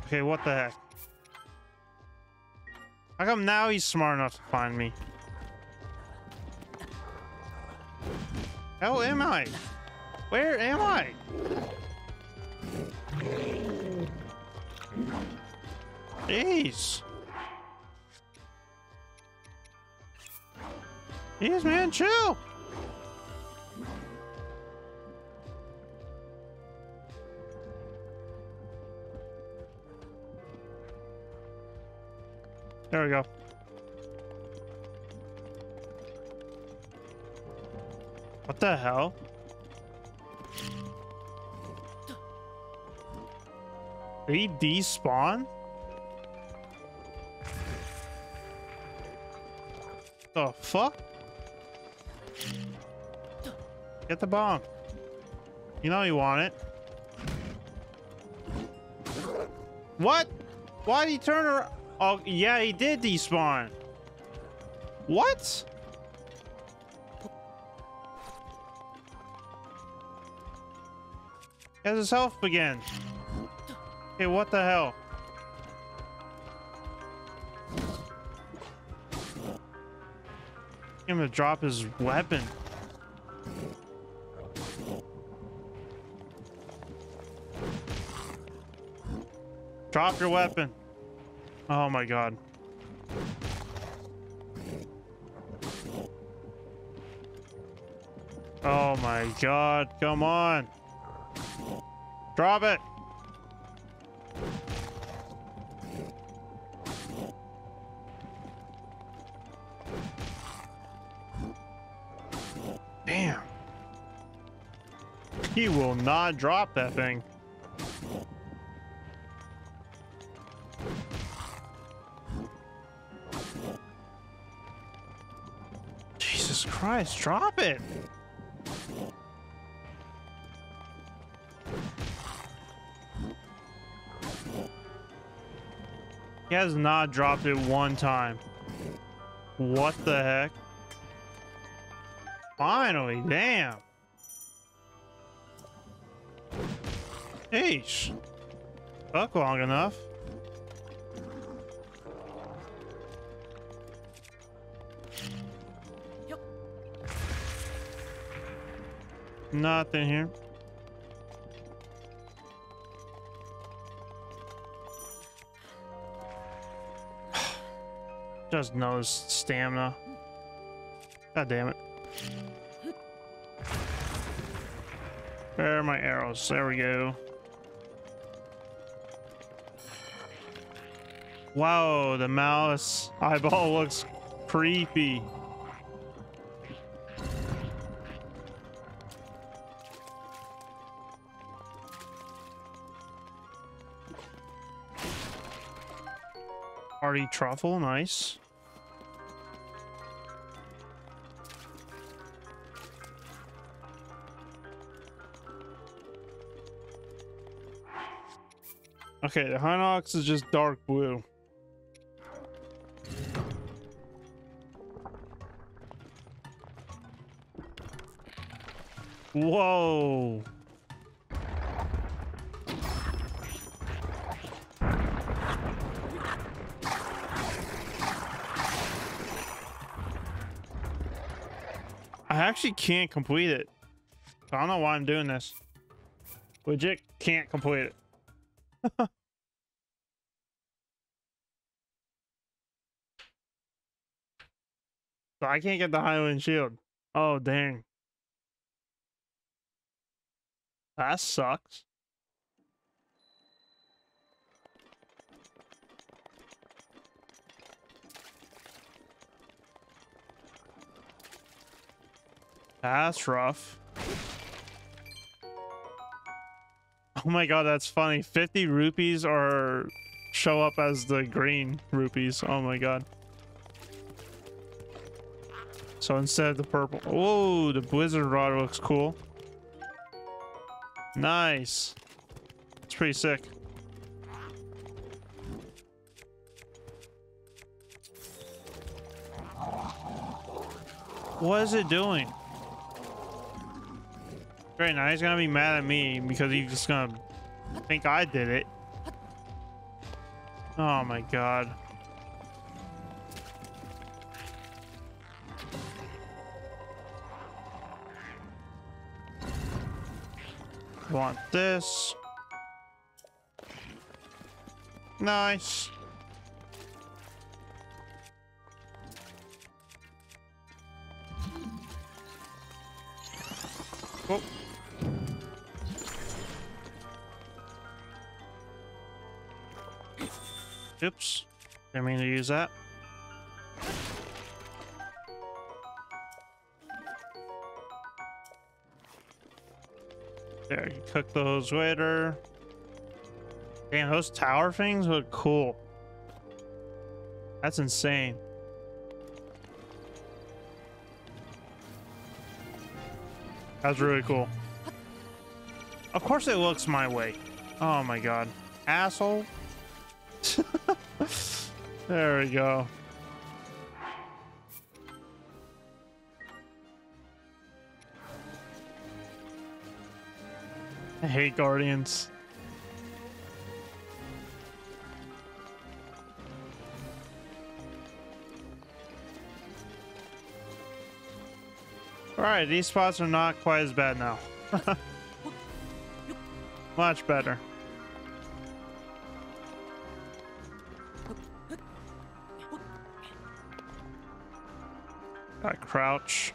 Okay, what the heck? How come now he's smart enough to find me? How am I? Where am I? Jeez. Jeez, man, chill. There we go. What the hell? Did he despawn? The fuck? Get the bomb. You know you want it. What? Why did he turn around? Oh, yeah, he did despawn. What? He has his health again. Okay, what the hell? Him to drop his weapon. Drop your weapon. Oh my god. Oh my god, come on. Drop it. He will not drop that thing. Jesus Christ, drop it. He has not dropped it one time. What the heck? Finally, damn. Took long enough. Nothing here. <sighs> Just knows stamina. God damn it. Where are my arrows? There we go. Wow, the mouse eyeball <laughs> looks creepy. Hearty truffle, nice. Okay, the Hinox is just dark blue. Whoa. I actually can't complete it. I don't know why I'm doing this. Legit can't complete it. <laughs> so I can't get the Hylian Shield. Oh, dang. That sucks. That's rough. Oh my god, that's funny. 50 rupees are show up as the green rupees. Oh my god. So instead of the purple. Whoa, the blizzard rod looks cool. Nice. It's pretty sick. What is it doing? Great, now he's gonna be mad at me because he's just gonna think I did it. Oh my god. Want this. Nice. Oh. Oops. Didn't mean to use that. Cook those later. Damn, those tower things look cool. That's insane. That's really cool. Of course it looks my way. Oh my god. Asshole. <laughs> there we go. I hate Guardians. All right, these spots are not quite as bad now. <laughs> Much better. Got crouch.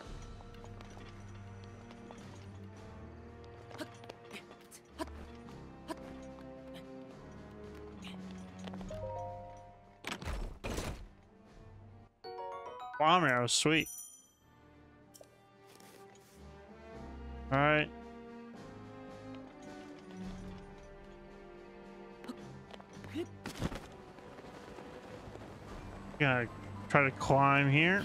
Arrow, sweet. All right. Gotta try to climb here.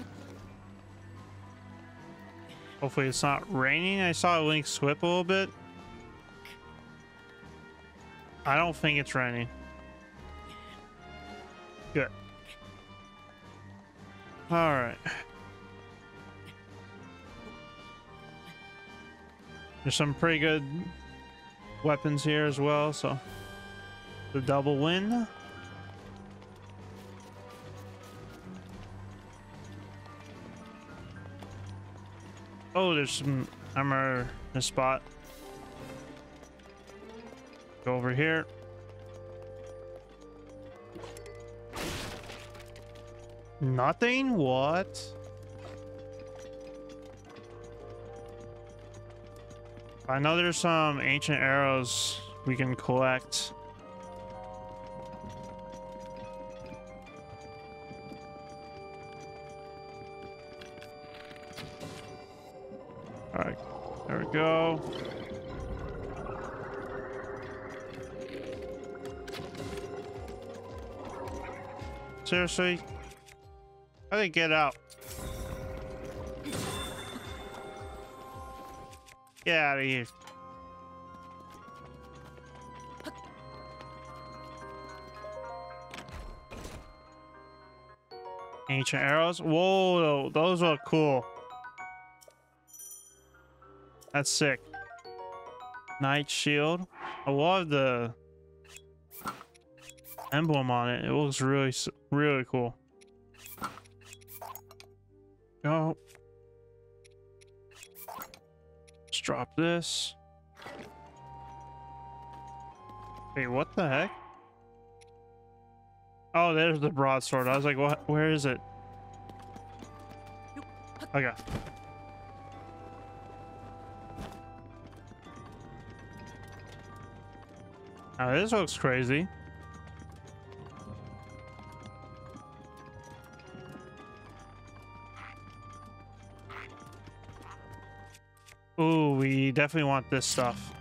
Hopefully it's not raining. I saw a Link swip a little bit. I don't think it's raining. Good. All right. There's some pretty good weapons here as well, so the double win. Oh, there's some armor in a spot. Go over here. Nothing? What? I know there's some ancient arrows we can collect. Alright, there we go. Seriously? How do they get out? Get out of here. Ancient arrows? Whoa, those look cool. That's sick. Knight shield. I love the emblem on it. It looks really, really cool. Go. Drop this. Wait, what the heck? Oh, there's the broadsword. I was like, what? Where is it? Okay. Now this looks crazy. Ooh, we definitely want this stuff.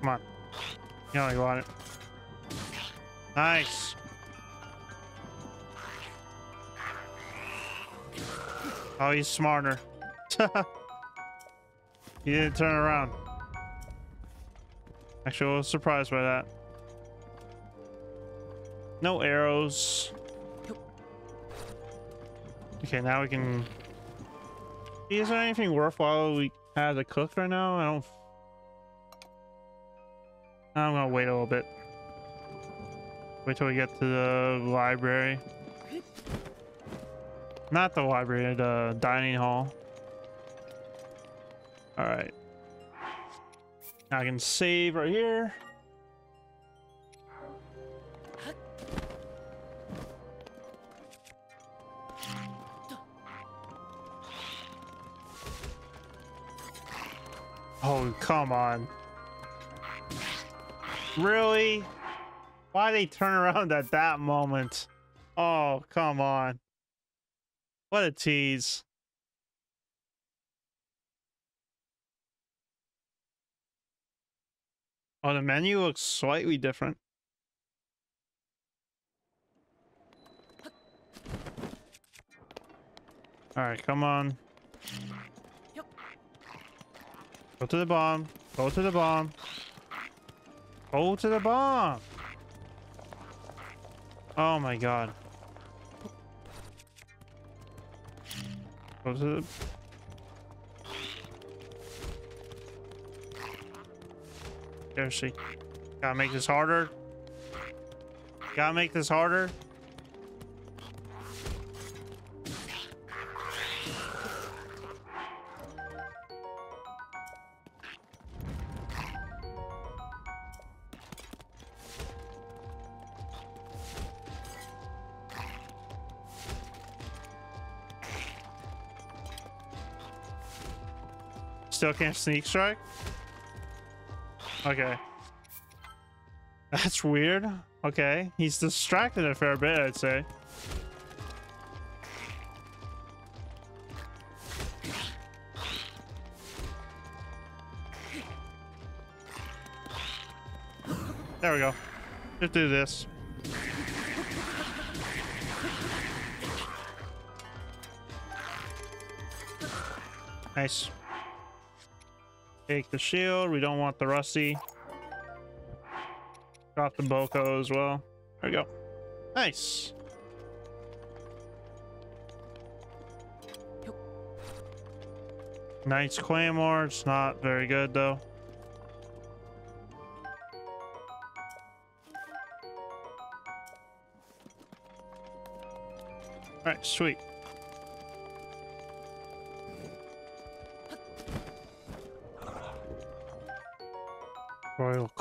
Come on. You know you want it. Nice. Oh, he's smarter. <laughs> he didn't turn around. Actually, I was surprised by that. No arrows. Okay, now we can... Is there anything worthwhile we have to cook right now? I don't... I'm gonna wait a little bit. Wait till we get to the library. Not the library, the dining hall. Alright. I can save right here. Come on. Really? Why they turn around at that moment? Oh, come on. What a tease. Oh, the menu looks slightly different. All right, come on. Go to the bomb. Go to the bomb. Go to the bomb. Oh my god. Go to the... Seriously. Gotta make this harder. Gotta make this harder. Still can't sneak strike? Okay. That's weird. Okay. He's distracted a fair bit, I'd say. There we go. Just do this. Nice. Take the shield. We don't want the rusty. Drop the Boko as well. There we go. Nice. Knight's Claymore. It's not very good though. Alright, sweet.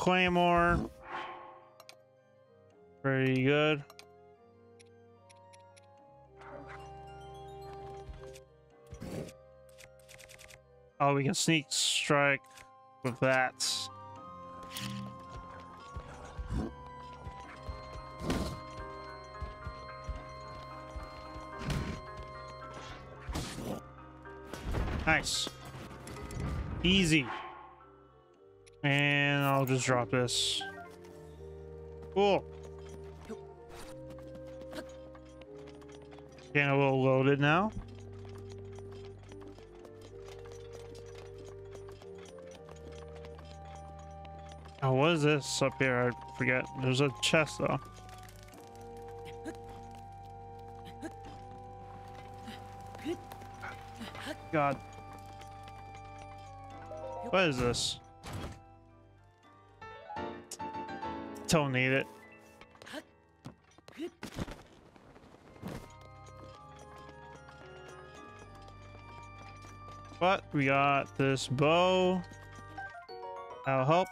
Claymore. Pretty good. Oh, we can sneak strike with that. Nice. Easy. And I'll just drop this. Cool. A little loaded now. Oh, what is this up here? I forget. There's a chest though. God. What is this? Don't need it. But we got this bow. That'll help.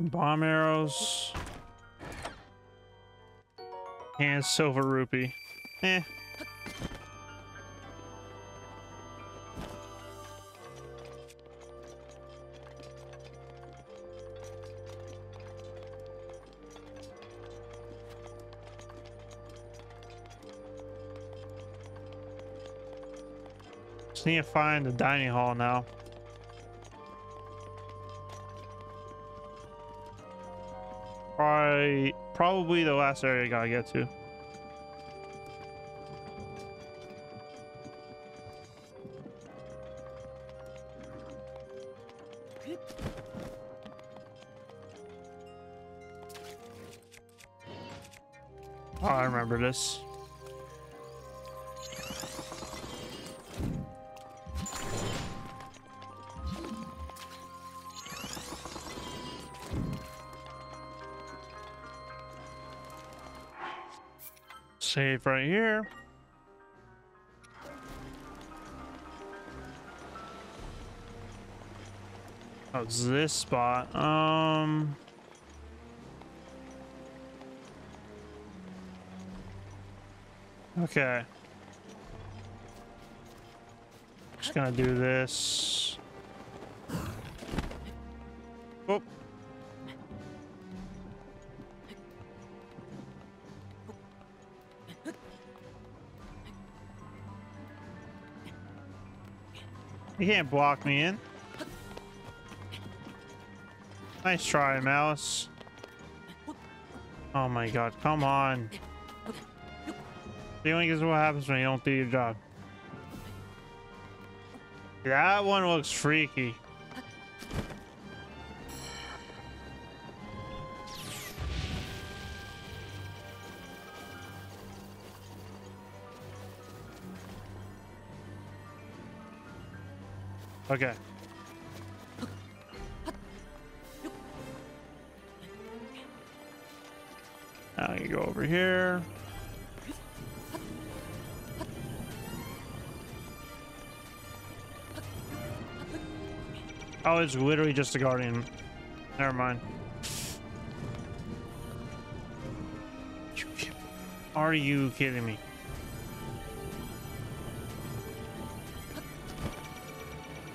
Bomb arrows. And silver rupee. Eh. Need to find the dining hall now. Probably, probably the last area I gotta get to. Oh, I remember this. Save right here. It's this spot. Um. Okay. Just gonna do this. You can't block me in. Nice try, Mouse. Oh my god, come on. The Stealing is what happens when you don't do your job. That one looks freaky. Okay. Now you go over here. Oh, it's literally just a guardian. Never mind. Are you kidding me?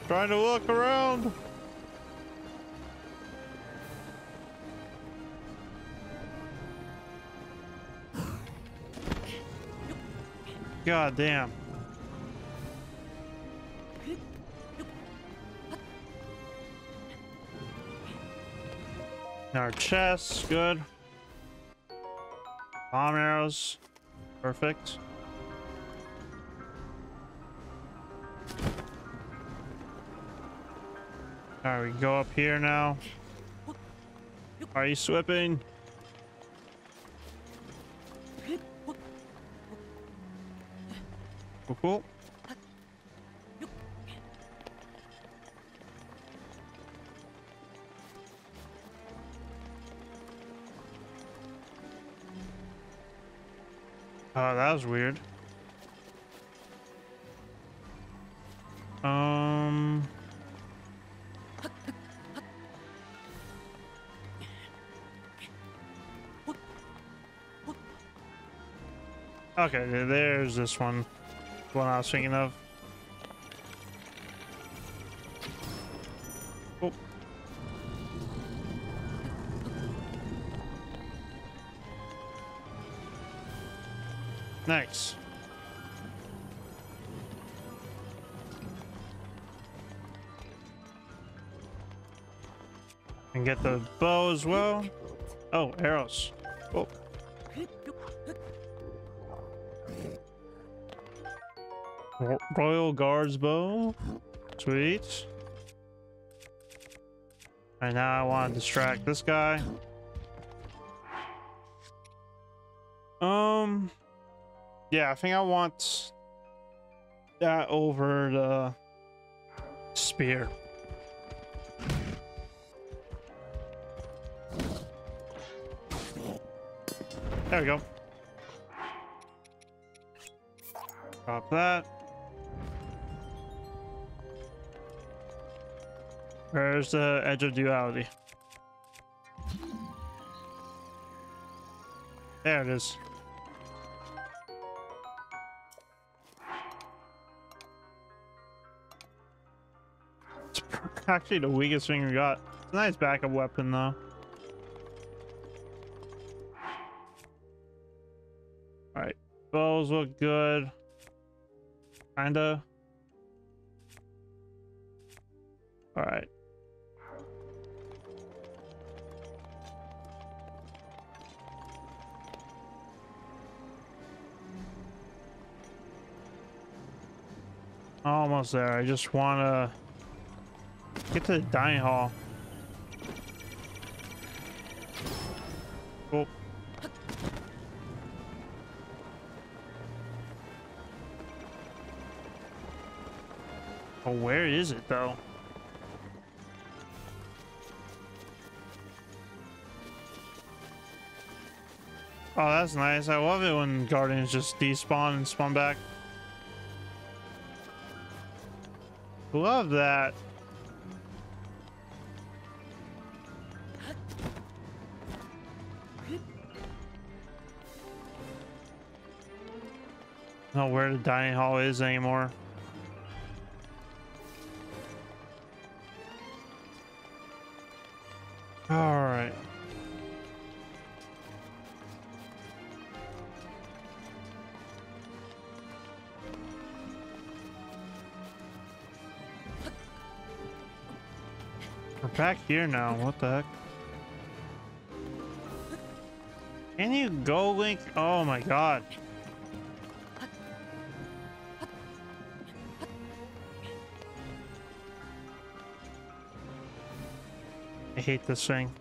Trying to look around. God damn. Our chests, good. Bomb arrows, perfect. Alright, we go up here now. Are you swipping? Cool, cool. Oh, that was weird. Okay, there's this one. One I was thinking of. Oh. Nice. And get the bow as well. Oh, arrows. Royal Guards bow. Sweet. And now I want to distract this guy. Um. Yeah, I think I want that over the spear. There we go. Drop that. Where's the edge of duality? There it is. It's <laughs> actually the weakest thing we got. Nice backup weapon though. Alright, bows look good. Kinda. Almost there. I just want to get to the dining hall. Cool. Oh, where is it though? Oh, that's nice. I love it when guardians just despawn and spawn back. Love that. Know where the dining hall is anymore. We're back here now. What the heck? Can you go, Link? Oh my god. I hate this thing.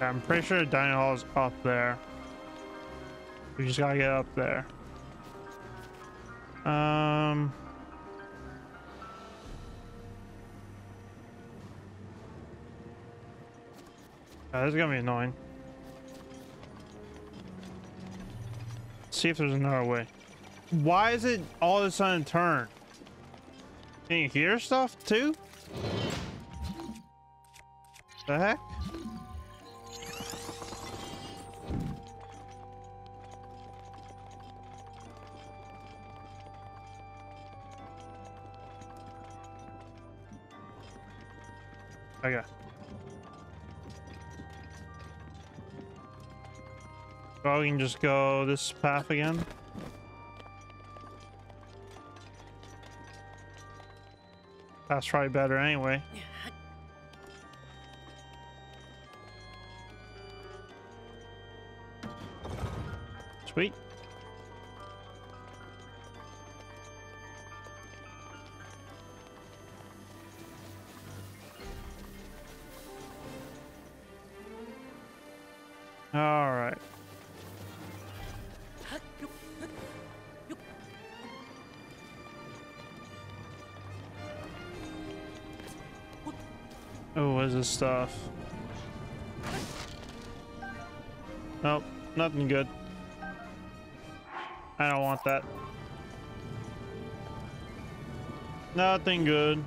I'm pretty sure the dining hall is up there. We just gotta get up there. Um... This is gonna be annoying. Let's see if there's another way. Why is it all of a sudden turn? Can you hear stuff too? The heck? We can just go this path again. That's probably better anyway. Sweet. Stuff? Nope, nothing good. I don't want that. Nothing good.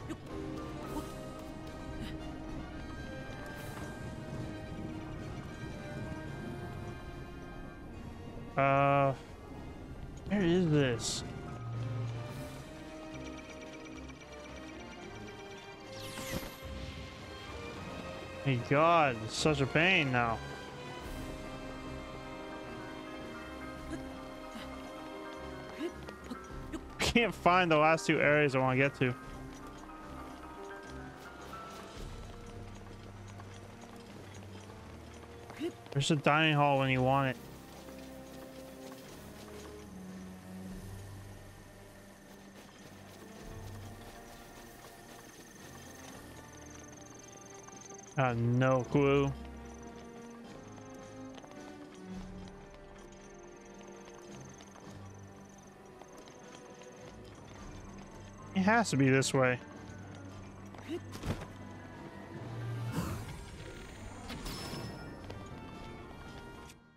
God, it's such a pain now. Can't find the last two areas I want to get to. There's a dining hall when you want it. No clue. It has to be this way.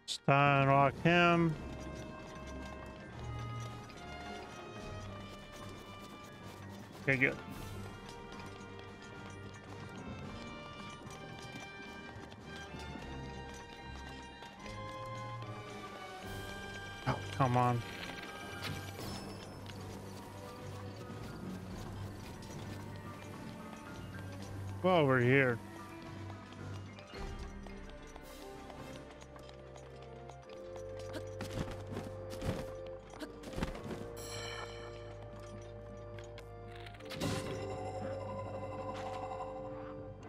Stun rock him. Okay, good. Here.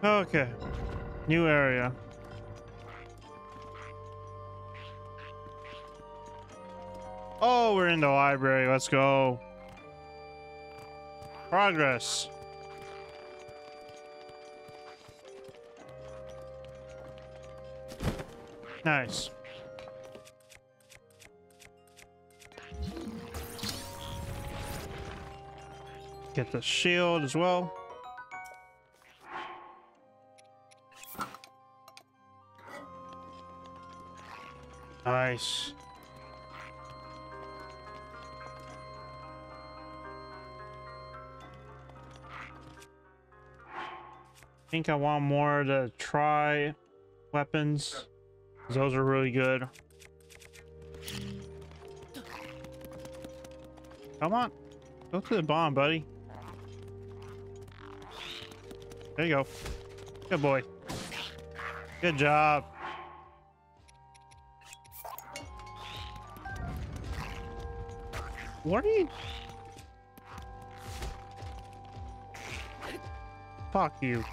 Okay. New area. Oh, we're in the library. Let's go. Progress. Nice. Get the shield as well. Nice. I think I want more to try weapons. Those are really good. Come on. Go to the bomb, buddy. There you go. Good boy. Good job. What are you? Fuck you.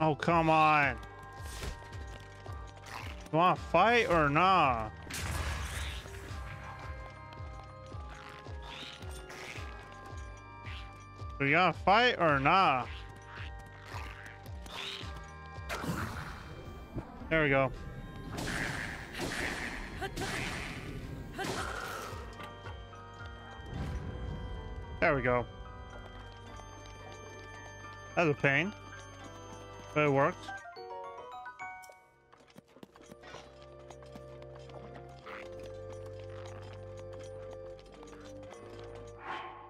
Oh, come on. You to fight or nah? We gonna fight or nah? There we go. There we go. That's a pain. But it worked.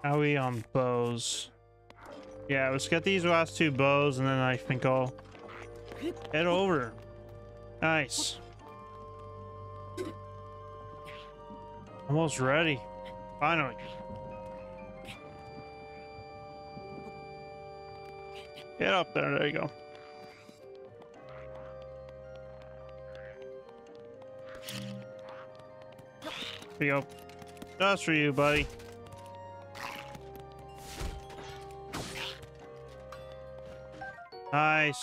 How are we on bows? Yeah, let's get these last two bows and then I think I'll head over. Nice. Almost ready. Finally. Get up there. There you go. Here you go. That's for you, buddy. Nice.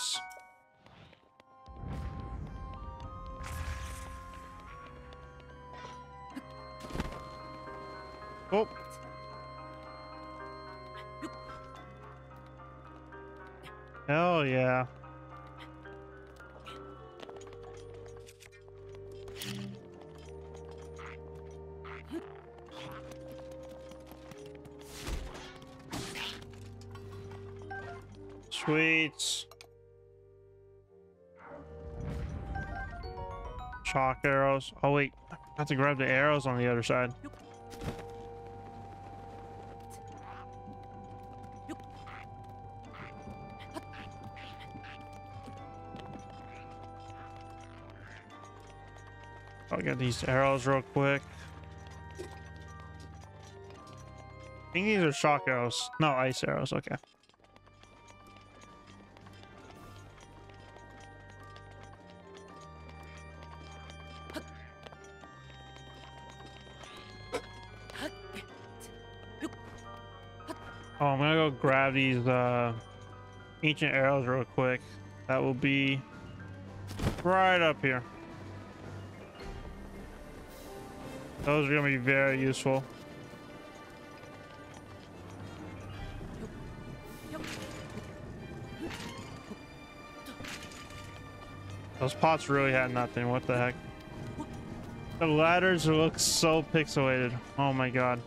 To grab the arrows on the other side. I'll get these arrows real quick. I think these are shock arrows. No, ice arrows. Okay. Grab these uh, ancient arrows real quick. That will be right up here. Those are gonna be very useful. Those pots really had nothing. What the heck? The ladders look so pixelated. Oh my god.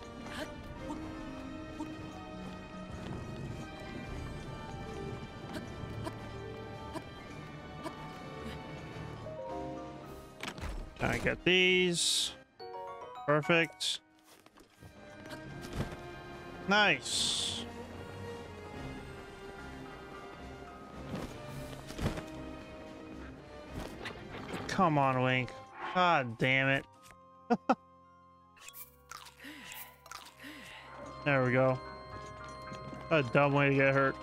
These? Perfect. Nice. Come on, Link. God damn it. <laughs> there we go. A dumb way to get hurt.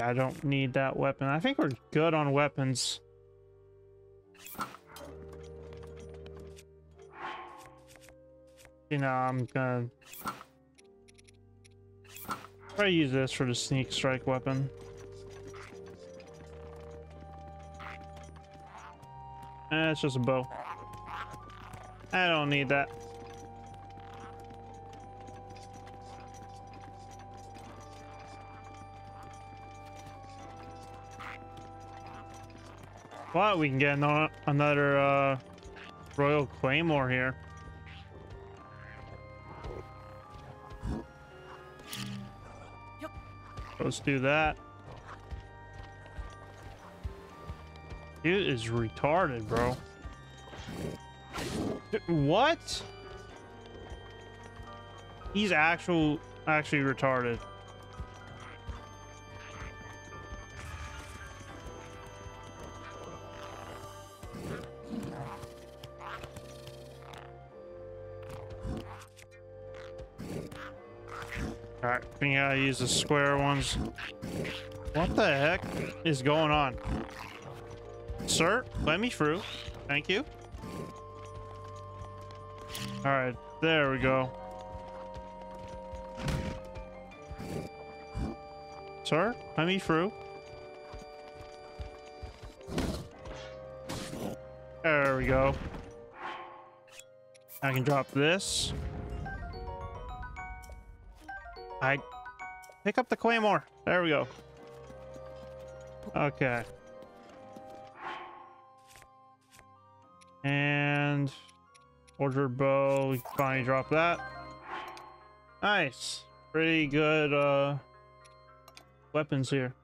I don't need that weapon. I think we're good on weapons. You know, I'm gonna try to use this for the sneak strike weapon. Eh, it's just a bow. I don't need that. But we can get no another uh, Royal Claymore here. Let's do that. Dude is retarded, bro. What? He's actual, actually retarded. We gotta use the square ones. What the heck is going on? Sir, let me through. Thank you. Alright, there we go. Sir, let me through. There we go. I can drop this. I pick up the claymore. There we go. Okay. And order bow. We finally drop that. Nice. pretty good uh weapons here.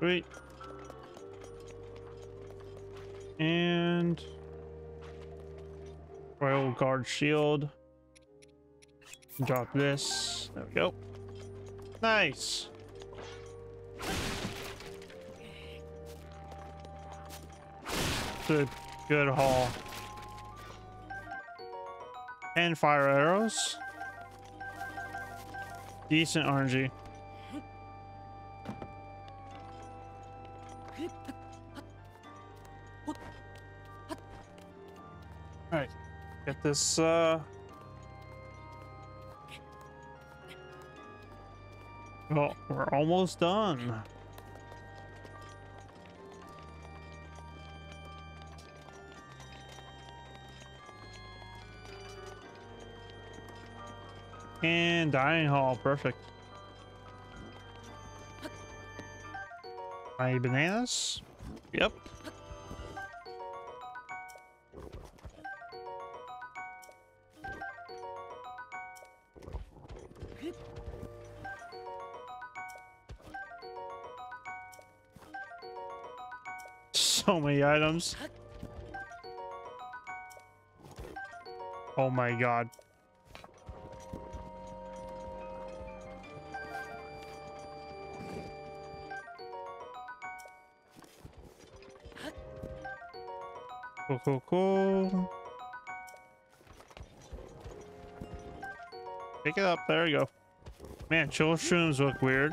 Sweet. And Royal Guard shield. Drop this. There we go. Nice. Good, good haul. And fire arrows. Decent RNG. Alright. Get this uh Well, we're almost done. And dining hall, perfect. My bananas? Yep. Items. Oh my god. Cool, cool, cool. Pick it up. There we go. Man, chill shrooms look weird.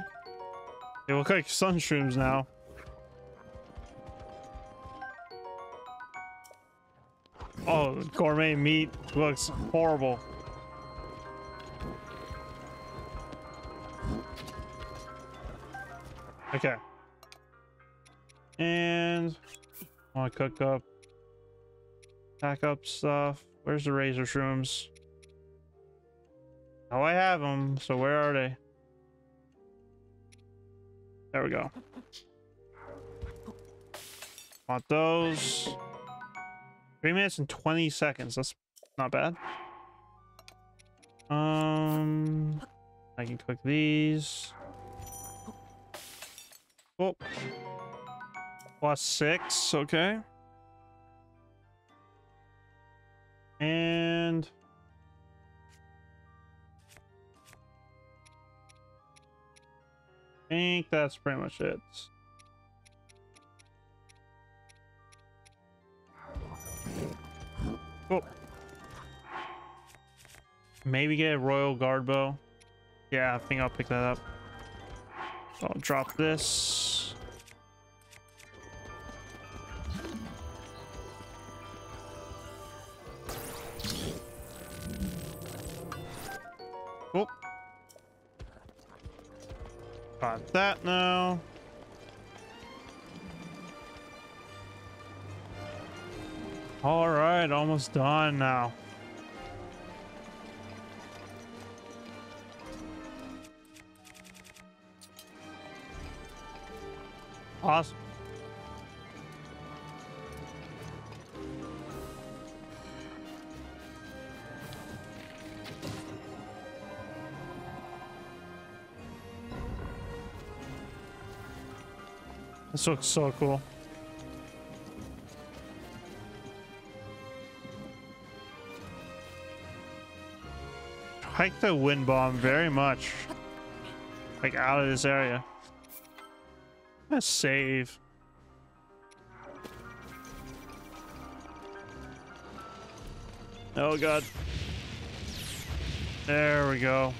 They look like sun shrooms now. Gourmet meat looks horrible. Okay. And I want to cook up, pack up stuff. Where's the razor shrooms? Oh, I have them. So where are they? There we go. Want those. Three minutes and 20 seconds. That's not bad. Um, I can cook these. Oh. Plus six, okay. And I think that's pretty much it. Oh. Maybe get a royal guard bow. Yeah, I think I'll pick that up. I'll drop this. Oh. Got that now. All right, almost done now. Awesome. This looks so cool. Hike the wind bomb very much. Like out of this area. Let's save. Oh god. There we go.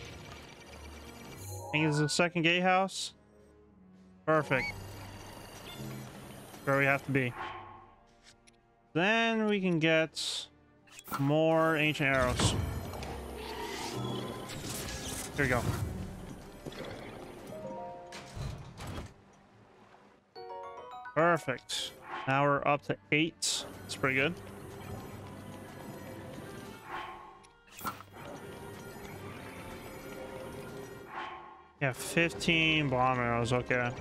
I think it's the second gatehouse. Perfect. Where we have to be. Then we can get more ancient arrows. Here we go. Perfect. Now we're up to eight. That's pretty good. Yeah, 15 bomb arrows, okay.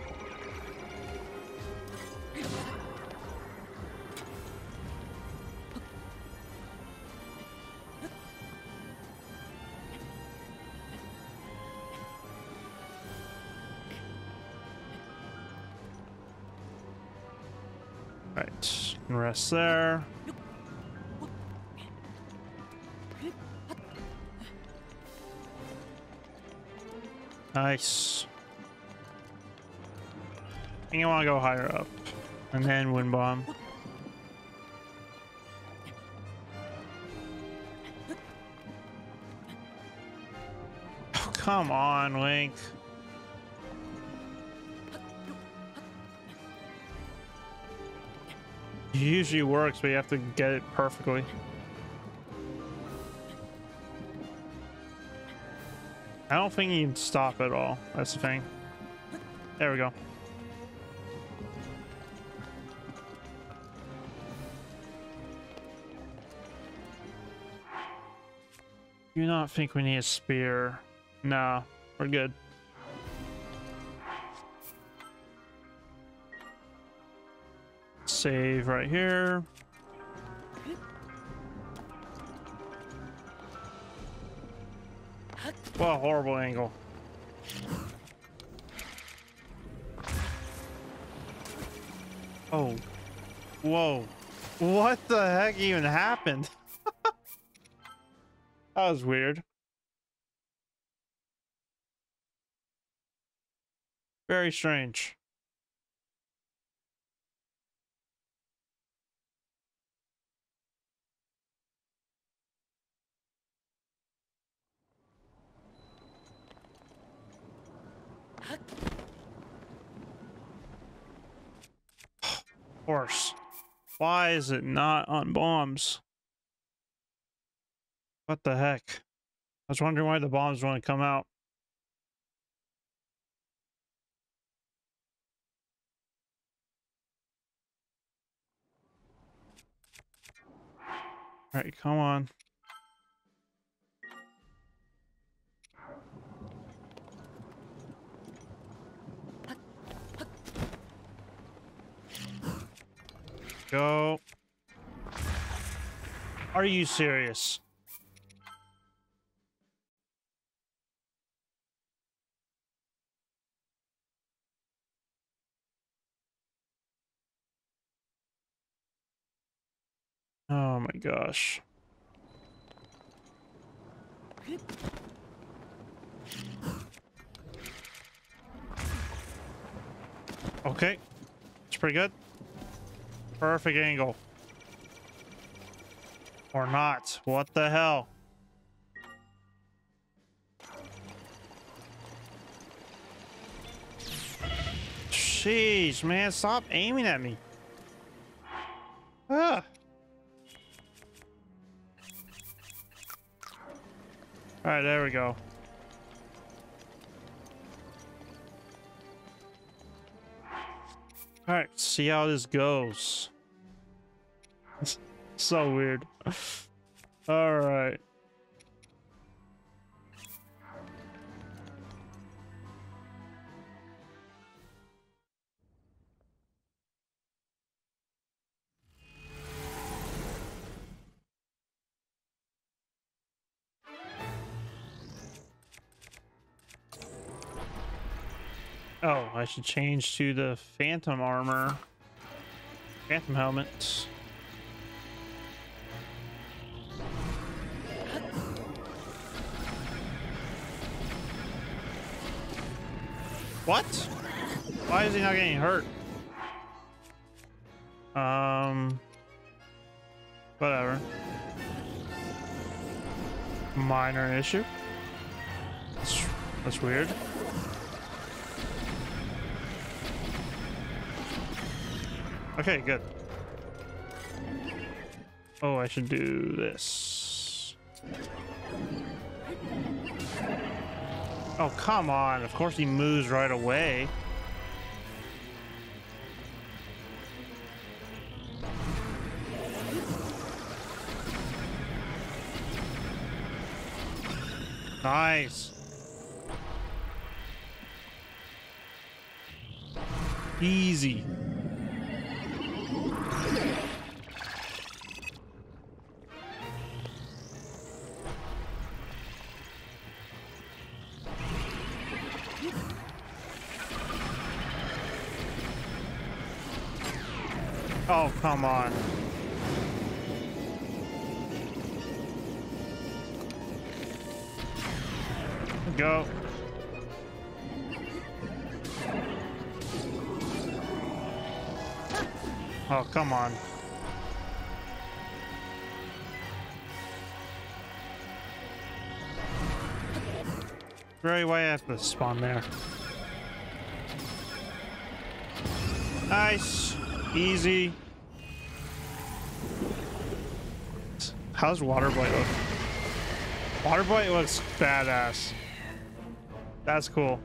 Rest there. Nice. I think I want to go higher up. And then wind bomb. Oh, come on, Link. Usually works, but you have to get it perfectly. I don't think you can stop at all. That's the thing. There we go. Do not think we need a spear. No, we're good. Save right here. What a horrible angle. Oh. Whoa. What the heck even happened? <laughs> that was weird. Very strange. Course. Why is it not on bombs? What the heck? I was wondering why the bombs want to come out. Alright, come on. Go. Are you serious? Oh my gosh. Okay. It's pretty good. Perfect angle. Or not. What the hell? Jeez, man, stop aiming at me. Ah. All right, there we go. All right, see how this goes. <laughs> so weird. <laughs> All I should change to the phantom armor. Phantom helmet. What? Why is he not getting hurt? Um, whatever. Minor issue. That's, that's weird. Okay, good. Oh, I should do this. Oh, come on. Of course he moves right away. Nice. Easy. Come on. Go. Oh, come on. Really, why I have to spawn there? Nice. Easy. How's Water Blight look? Water Blight looks badass. That's cool.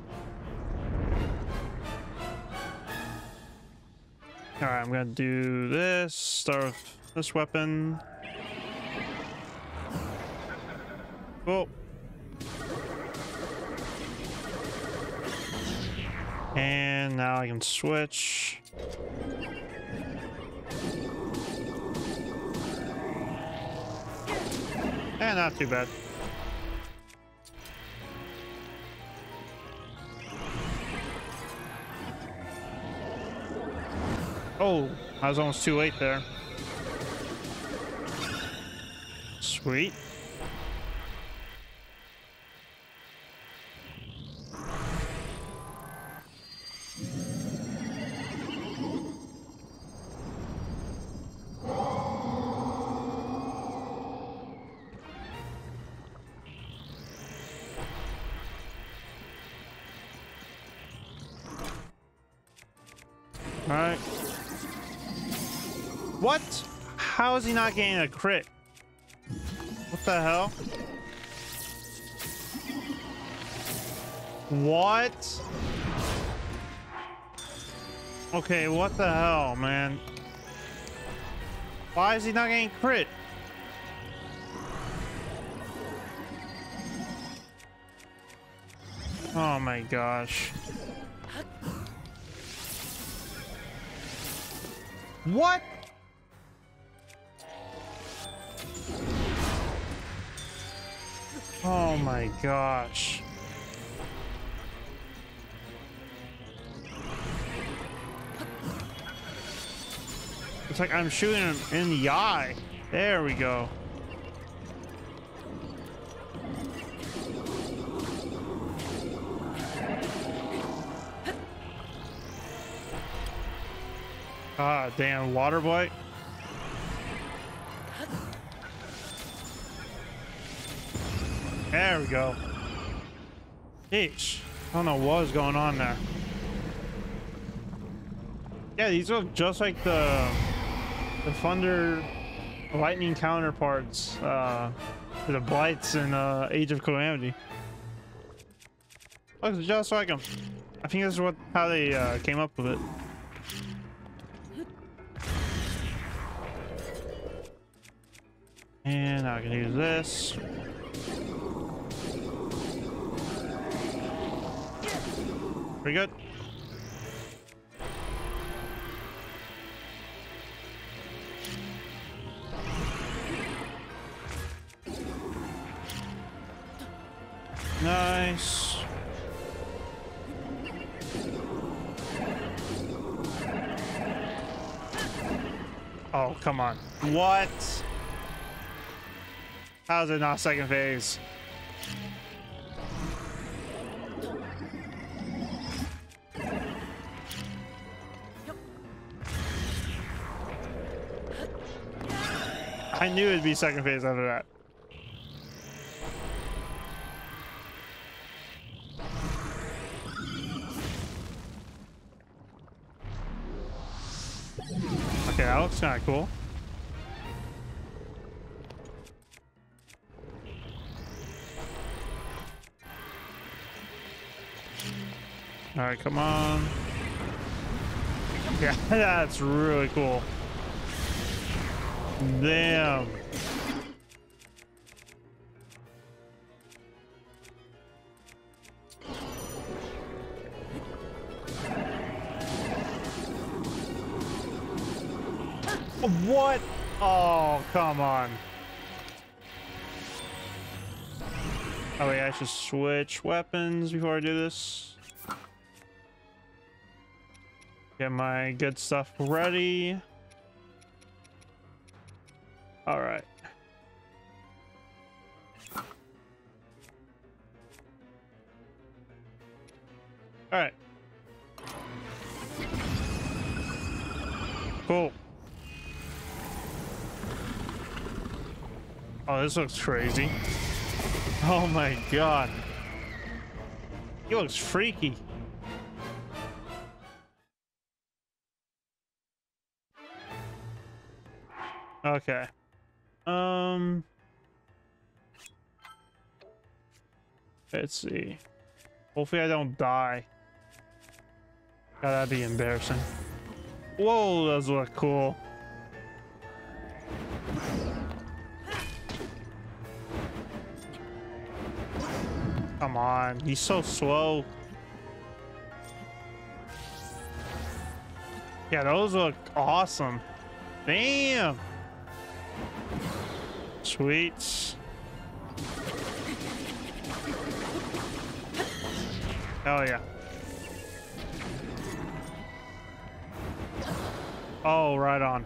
Alright, I'm gonna do this. Start with this weapon. Cool. And now I can switch. And not too bad. Oh, I was almost too late there. Sweet. Is he not getting a crit? What the hell? What? Okay, what the hell, man? Why is he not getting crit? Oh my gosh. What? Oh my gosh. It's like I'm shooting him in the eye. There we go. Ah, damn, water blight. There we go. Jeez. I don't know what is going on there. Yeah, these look just like the the thunder lightning counterparts uh the blights in uh Age of Calamity. Looks just like them. I think this is what how they uh, came up with it. And I can use this. Pretty good. Nice. Oh, come on. What? How's it not second phase? Knew it'd be second phase after that. Okay, that looks kind of cool. All right, come on. <laughs> Yeah, that's really cool. Damn. What? Oh, come on. Oh wait, I should switch weapons before I do this. Get my good stuff ready. All right. All right. Cool. Oh, this looks crazy. Oh my god. He looks freaky. Okay. Um. Let's see. Hopefully I don't die. God, that'd be embarrassing. Whoa, those look cool. Come on, he's so slow. Yeah, those look awesome. Damn. Sweet. Hell yeah. Oh, right on.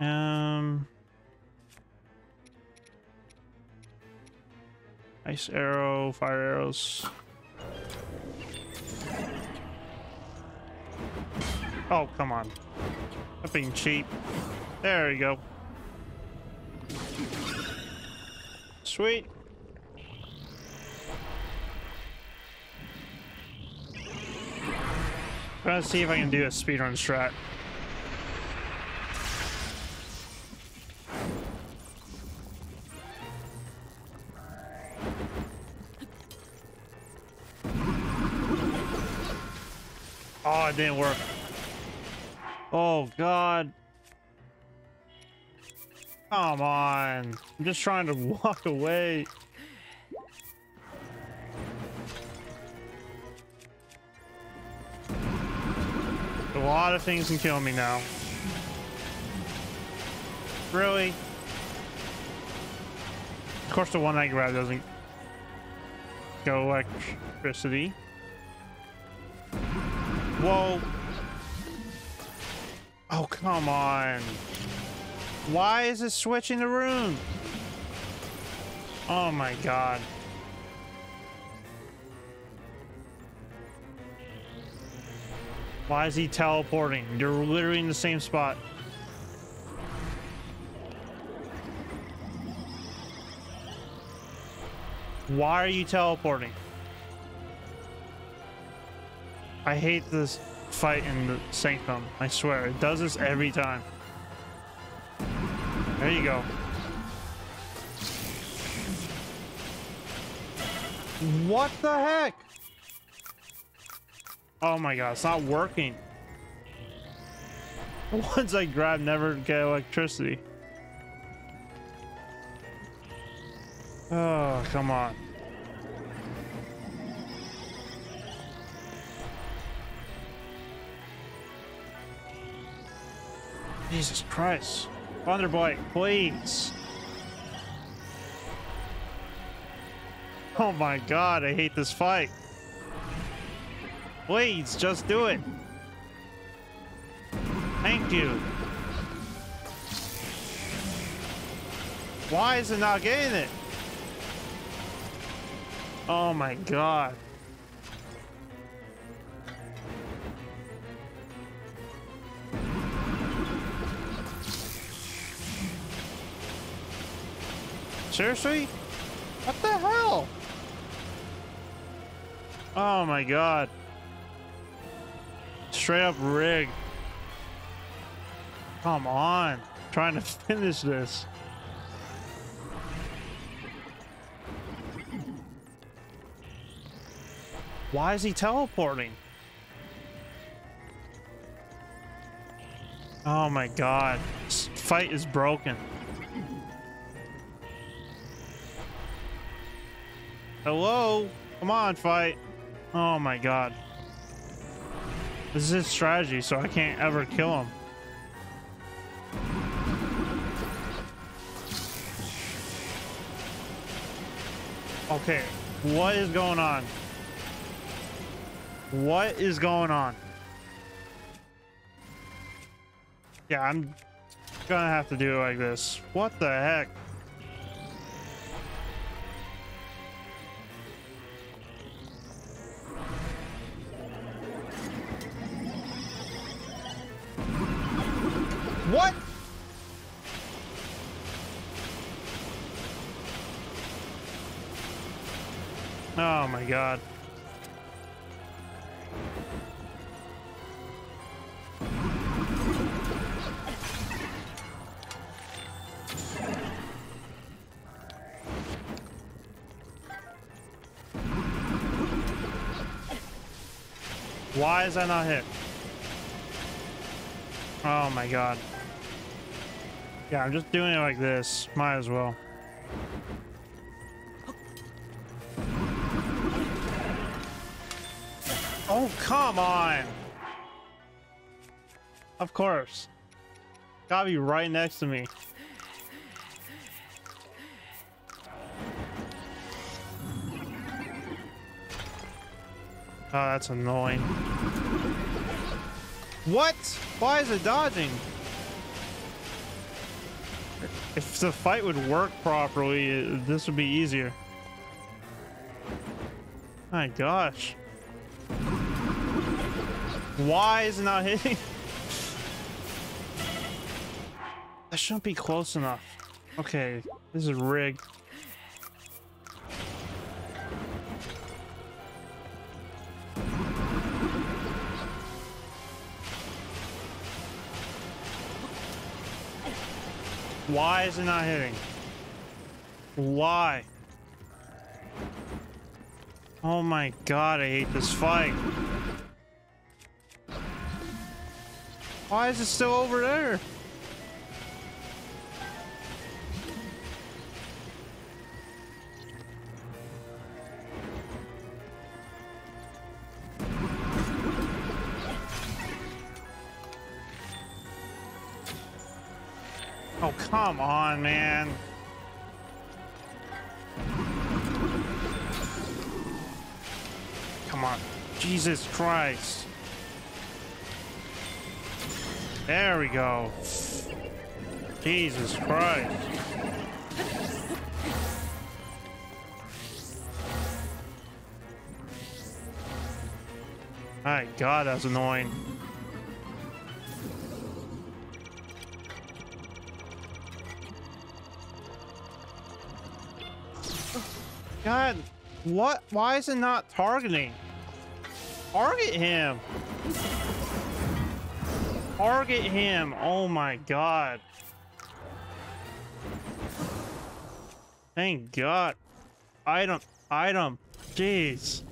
Um. Ice arrow, fire arrows. Oh, come on. Being cheap. There you go. Sweet. To see if I can do a speedrun strat. Oh, it didn't work. Oh, God. Come on. I'm just trying to <laughs> walk away. A lot of things can kill me now. Really? Of course, the one I grab doesn't go electricity. Whoa. Oh, come on. Why is it switching the room? Oh my god. Why is he teleporting? You're literally in the same spot. Why are you teleporting? I hate this fight in the Sanctum. I swear, it does this every time. There you go. What the heck? Oh my god, it's not working. <laughs> The ones I grab never get electricity. Oh, come on. Jesus Christ. Thunderblight, please. Oh my god, I hate this fight. Please, just do it. Thank you. Why is it not getting it? Oh my god. Seriously? What the hell? Oh my god. Straight up rig. Come on. trying to <laughs> finish this. Why is he teleporting? Oh my god. This fight is broken. Hello? Come on, fight. Oh my god. This is his strategy, so I can't ever kill him. Okay, what is going on? What is going on? Yeah, I'm gonna have to do it like this. What the heck? What? Oh my god. Why is that not hit? Oh my god. Yeah, I'm just doing it like this. Might as well. Oh, come on! Of course. Gotta be right next to me. Oh, that's annoying. What? Why is it dodging? If the fight would work properly, this would be easier. My gosh. Why is it not hitting? <laughs> That shouldn't be close enough. Okay, this is rigged. Why is it not hitting? Why? Oh my god, I hate this fight. Why is it still over there? Come on, man. Come on. Jesus Christ. There we go. Jesus Christ. My God, that's annoying. God, what? Why is it not targeting? Target him. Target him. Oh my God. Thank God. Item. Item. Jeez.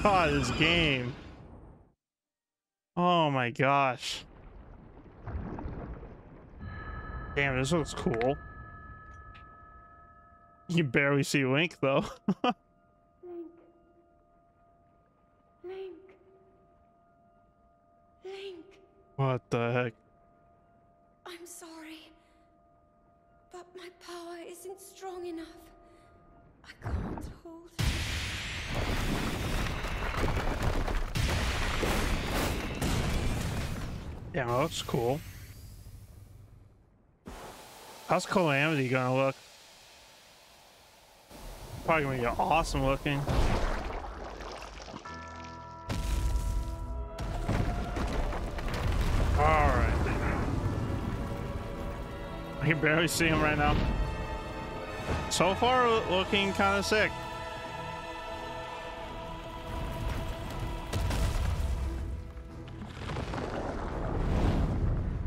God, this game. Oh my gosh. Damn, this looks cool. You can barely see Link, though. Link. Link. Link. what the heck? I'm sorry. But my power isn't strong enough. I can't hold. Yeah, that looks cool. How's Calamity gonna look? Probably gonna be awesome looking. Alright. I can barely see him right now. So far, looking kind of sick.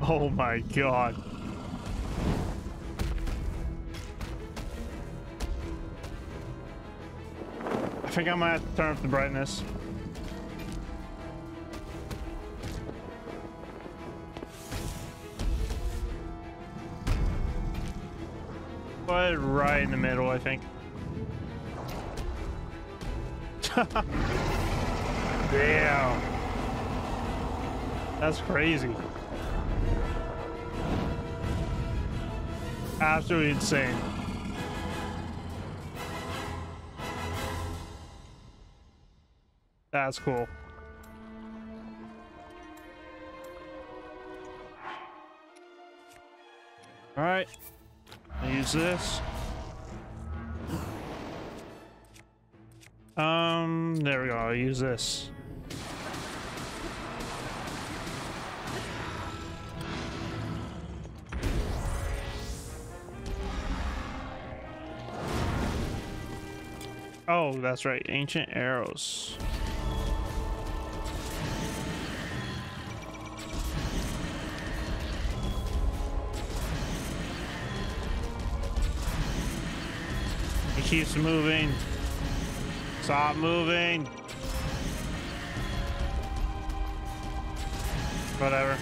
Oh my god. Think I might have to turn up the brightness. It right in the middle, I think. <laughs> Damn. That's crazy. Absolutely insane. That's cool. All right. Use this. Um, there we go. I'll use this. Oh, that's right. Ancient arrows. Keeps moving. Stop moving. Whatever.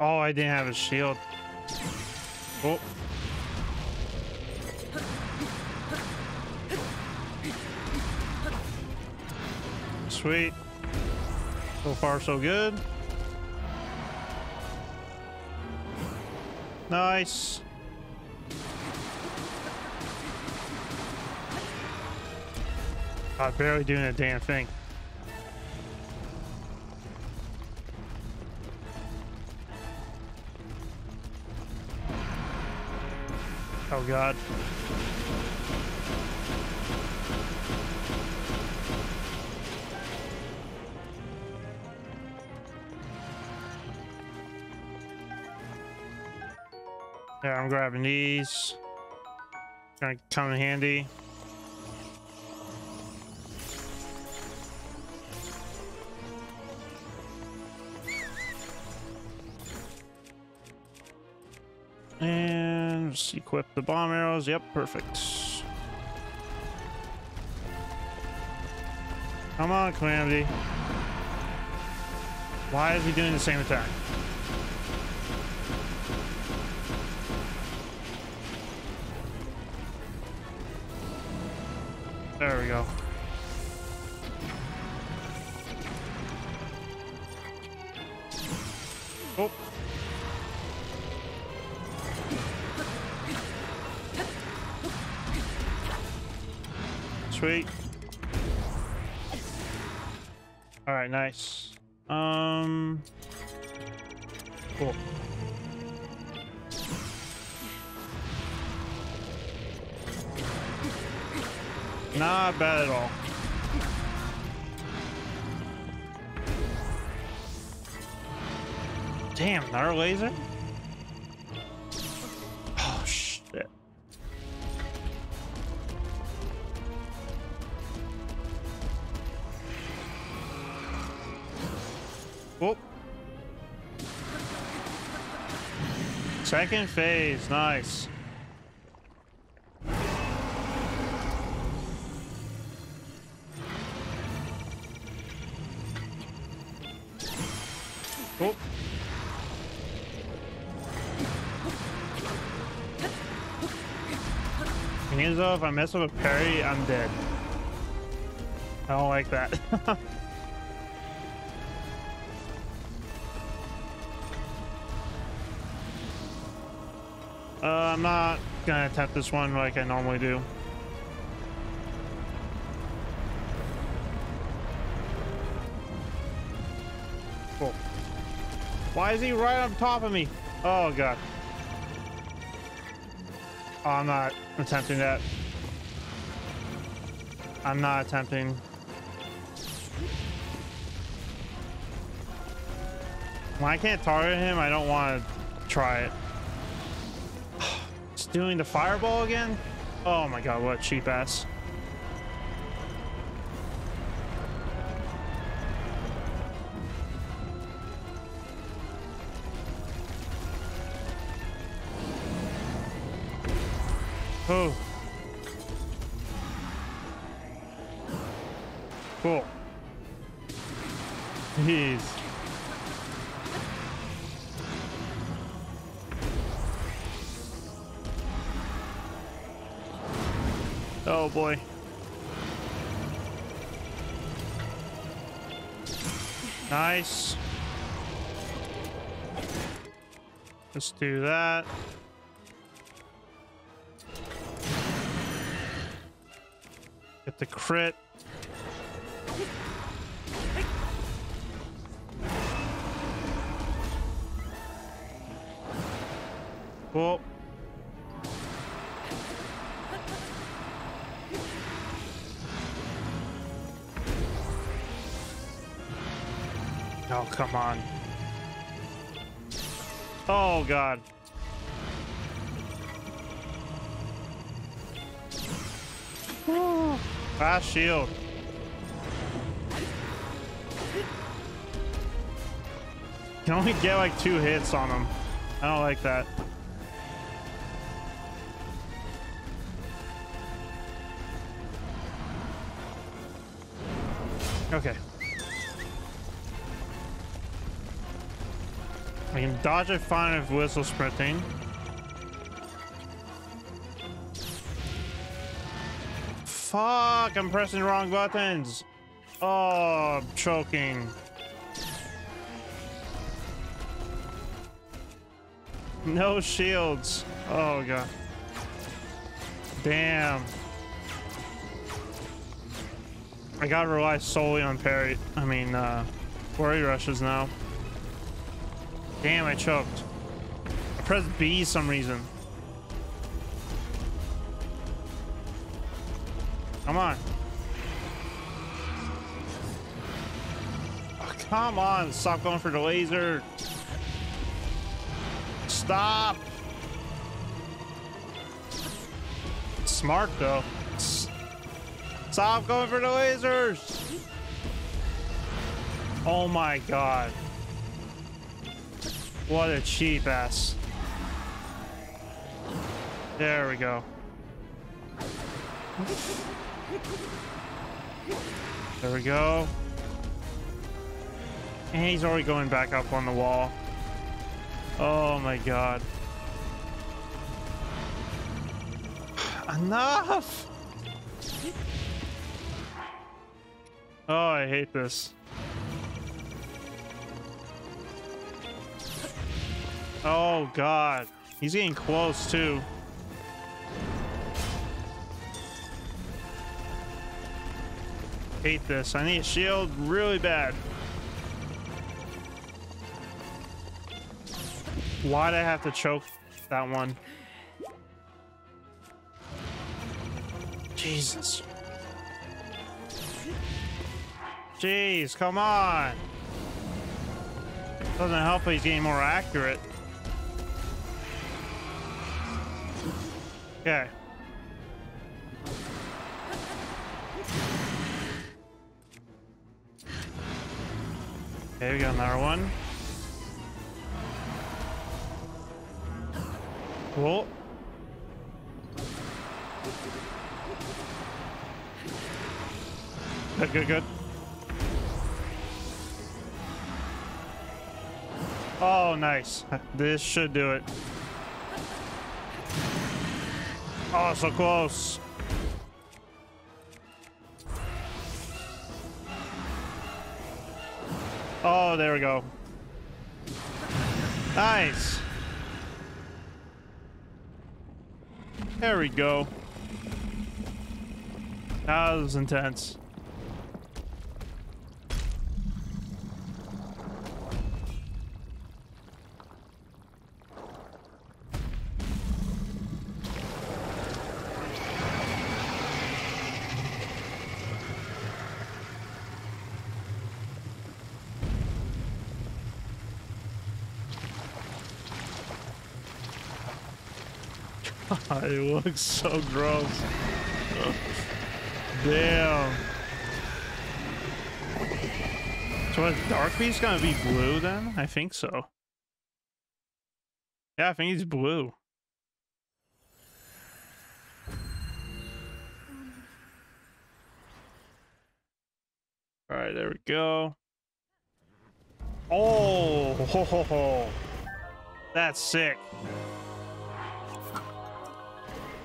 Oh, I didn't have a shield. Oh. Sweet. So far, so good. Nice. I'm barely doing a damn thing. Oh god. Yeah, I'm grabbing these. Gonna come in handy. Equip the bomb arrows. Yep, perfect. Come on, Calamity. Why is he doing the same attack? There we go. Sweet. All right, nice. Um, cool. Not bad at all. Damn, another laser? Second phase, nice. Oh. Hands off, if I mess up a parry, I'm dead. I don't like that. <laughs> I'm not gonna attempt this one like I normally do. Cool. Why is he right on top of me? Oh god. Oh, I'm not attempting that. I'm not attempting. When I can't target him, I don't want to try it. Doing the fireball again? Oh my god, what cheap ass. Do that. Get the crit. Well. Oh, come on. Oh, God. Fast shield. Can only get like two hits on him. I don't like that. Okay. Dodge it fine if whistle sprinting. Fuck, I'm pressing the wrong buttons. Oh, I'm choking. No shields. Oh, God. Damn. I gotta rely solely on parry. I mean, uh, flurry rushes now. Damn, I choked. I pressed B some reason. Come on. Oh, come on, stop going for the laser. Stop. Smart though. Stop going for the lasers. Oh my god. What a cheap ass. There we go. There we go. And he's already going back up on the wall. Oh my god. Enough! Oh, I hate this. Oh god. He's getting close too. Hate this. I need a shield really bad. Why'd I have to choke that one? Jesus. Jeez, come on. Doesn't help he's getting more accurate. Okay. Okay, we got another one. Cool. Good, good, good. Oh, nice. This should do it. Oh, so close. Oh, there we go. Nice. There we go. That was intense. Looks so gross. Damn. So is Dark Beast gonna be blue then? I think so. Yeah, I think he's blue. All right, there we go. Oh, ho, ho, ho. that's sick.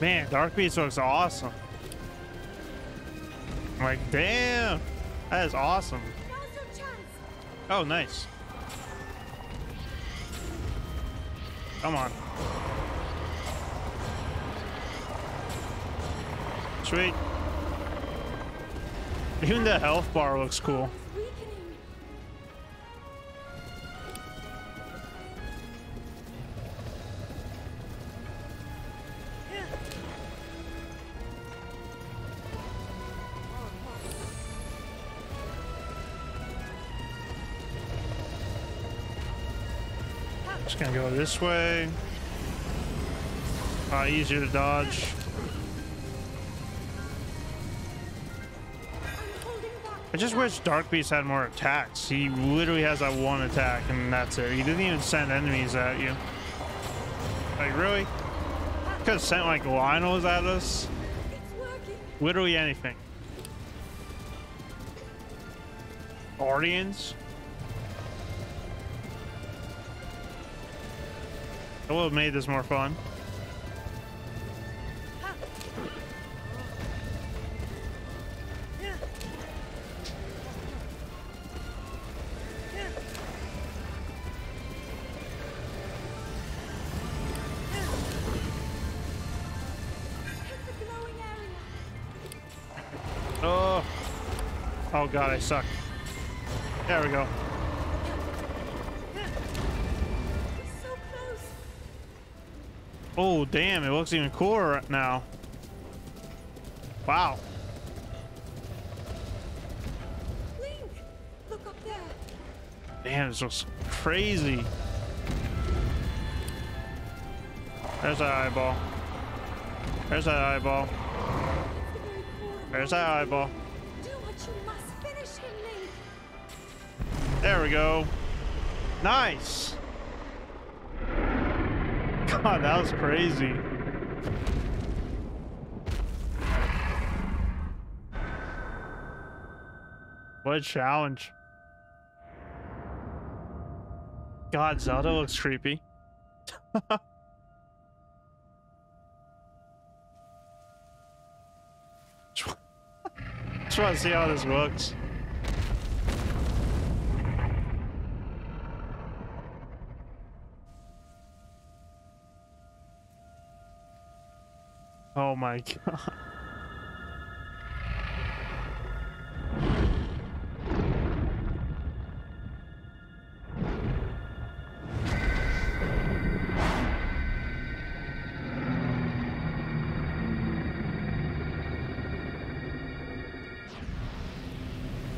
Man, Dark Beast looks awesome. Like, damn. That is awesome. Oh, nice. Come on. Sweet. Even the health bar looks cool. Go this way. Uh, easier to dodge. I just wish Dark Beast had more attacks. He literally has that one attack and that's it. He didn't even send enemies at you. Like, really? Could have sent like Lynels at us. Literally anything. Guardians? That would have made this more fun. Hit the glowing area. Oh. Oh god, I suck. There we go. Oh, damn, it looks even cooler right now. Wow. Link, look up there. Damn, this looks crazy. There's that eyeball. There's that eyeball. It's the very core of There's that eyeball. you. Do what you must. Finish him, Link. There we go. Nice. God, that was crazy. What a challenge. God, Zelda looks creepy. <laughs> Just want to see how this looks. Oh my <laughs> god.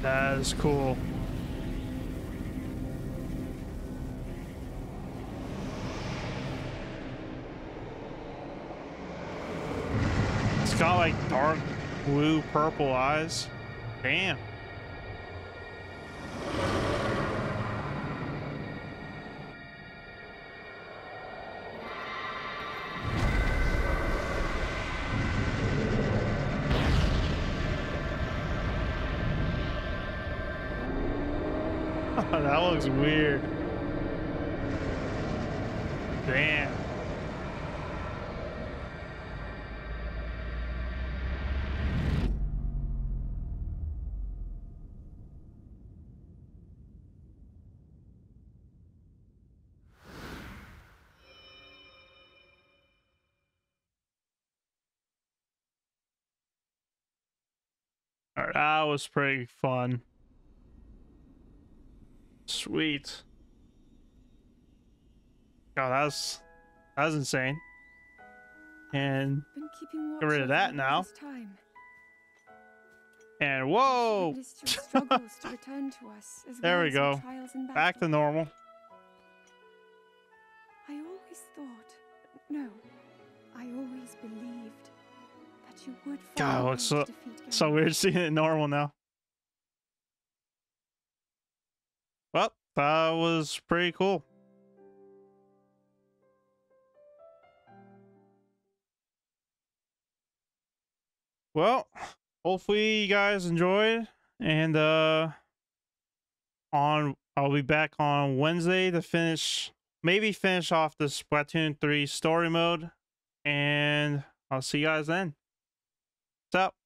That is cool. Purple eyes. Damn. Was pretty fun. Sweet. God, that's that's insane. And Been keeping watch Get rid of that now. all this Time. and whoa, Witnessed <laughs> your struggles to return to us, as There we go. back to normal. I always thought, no, God, it a looks so so weird seeing it normal now. Well, that was pretty cool. Well, hopefully you guys enjoyed and uh on I'll be back on Wednesday to finish maybe finish off the Splatoon 3 story mode and I'll see you guys then. So.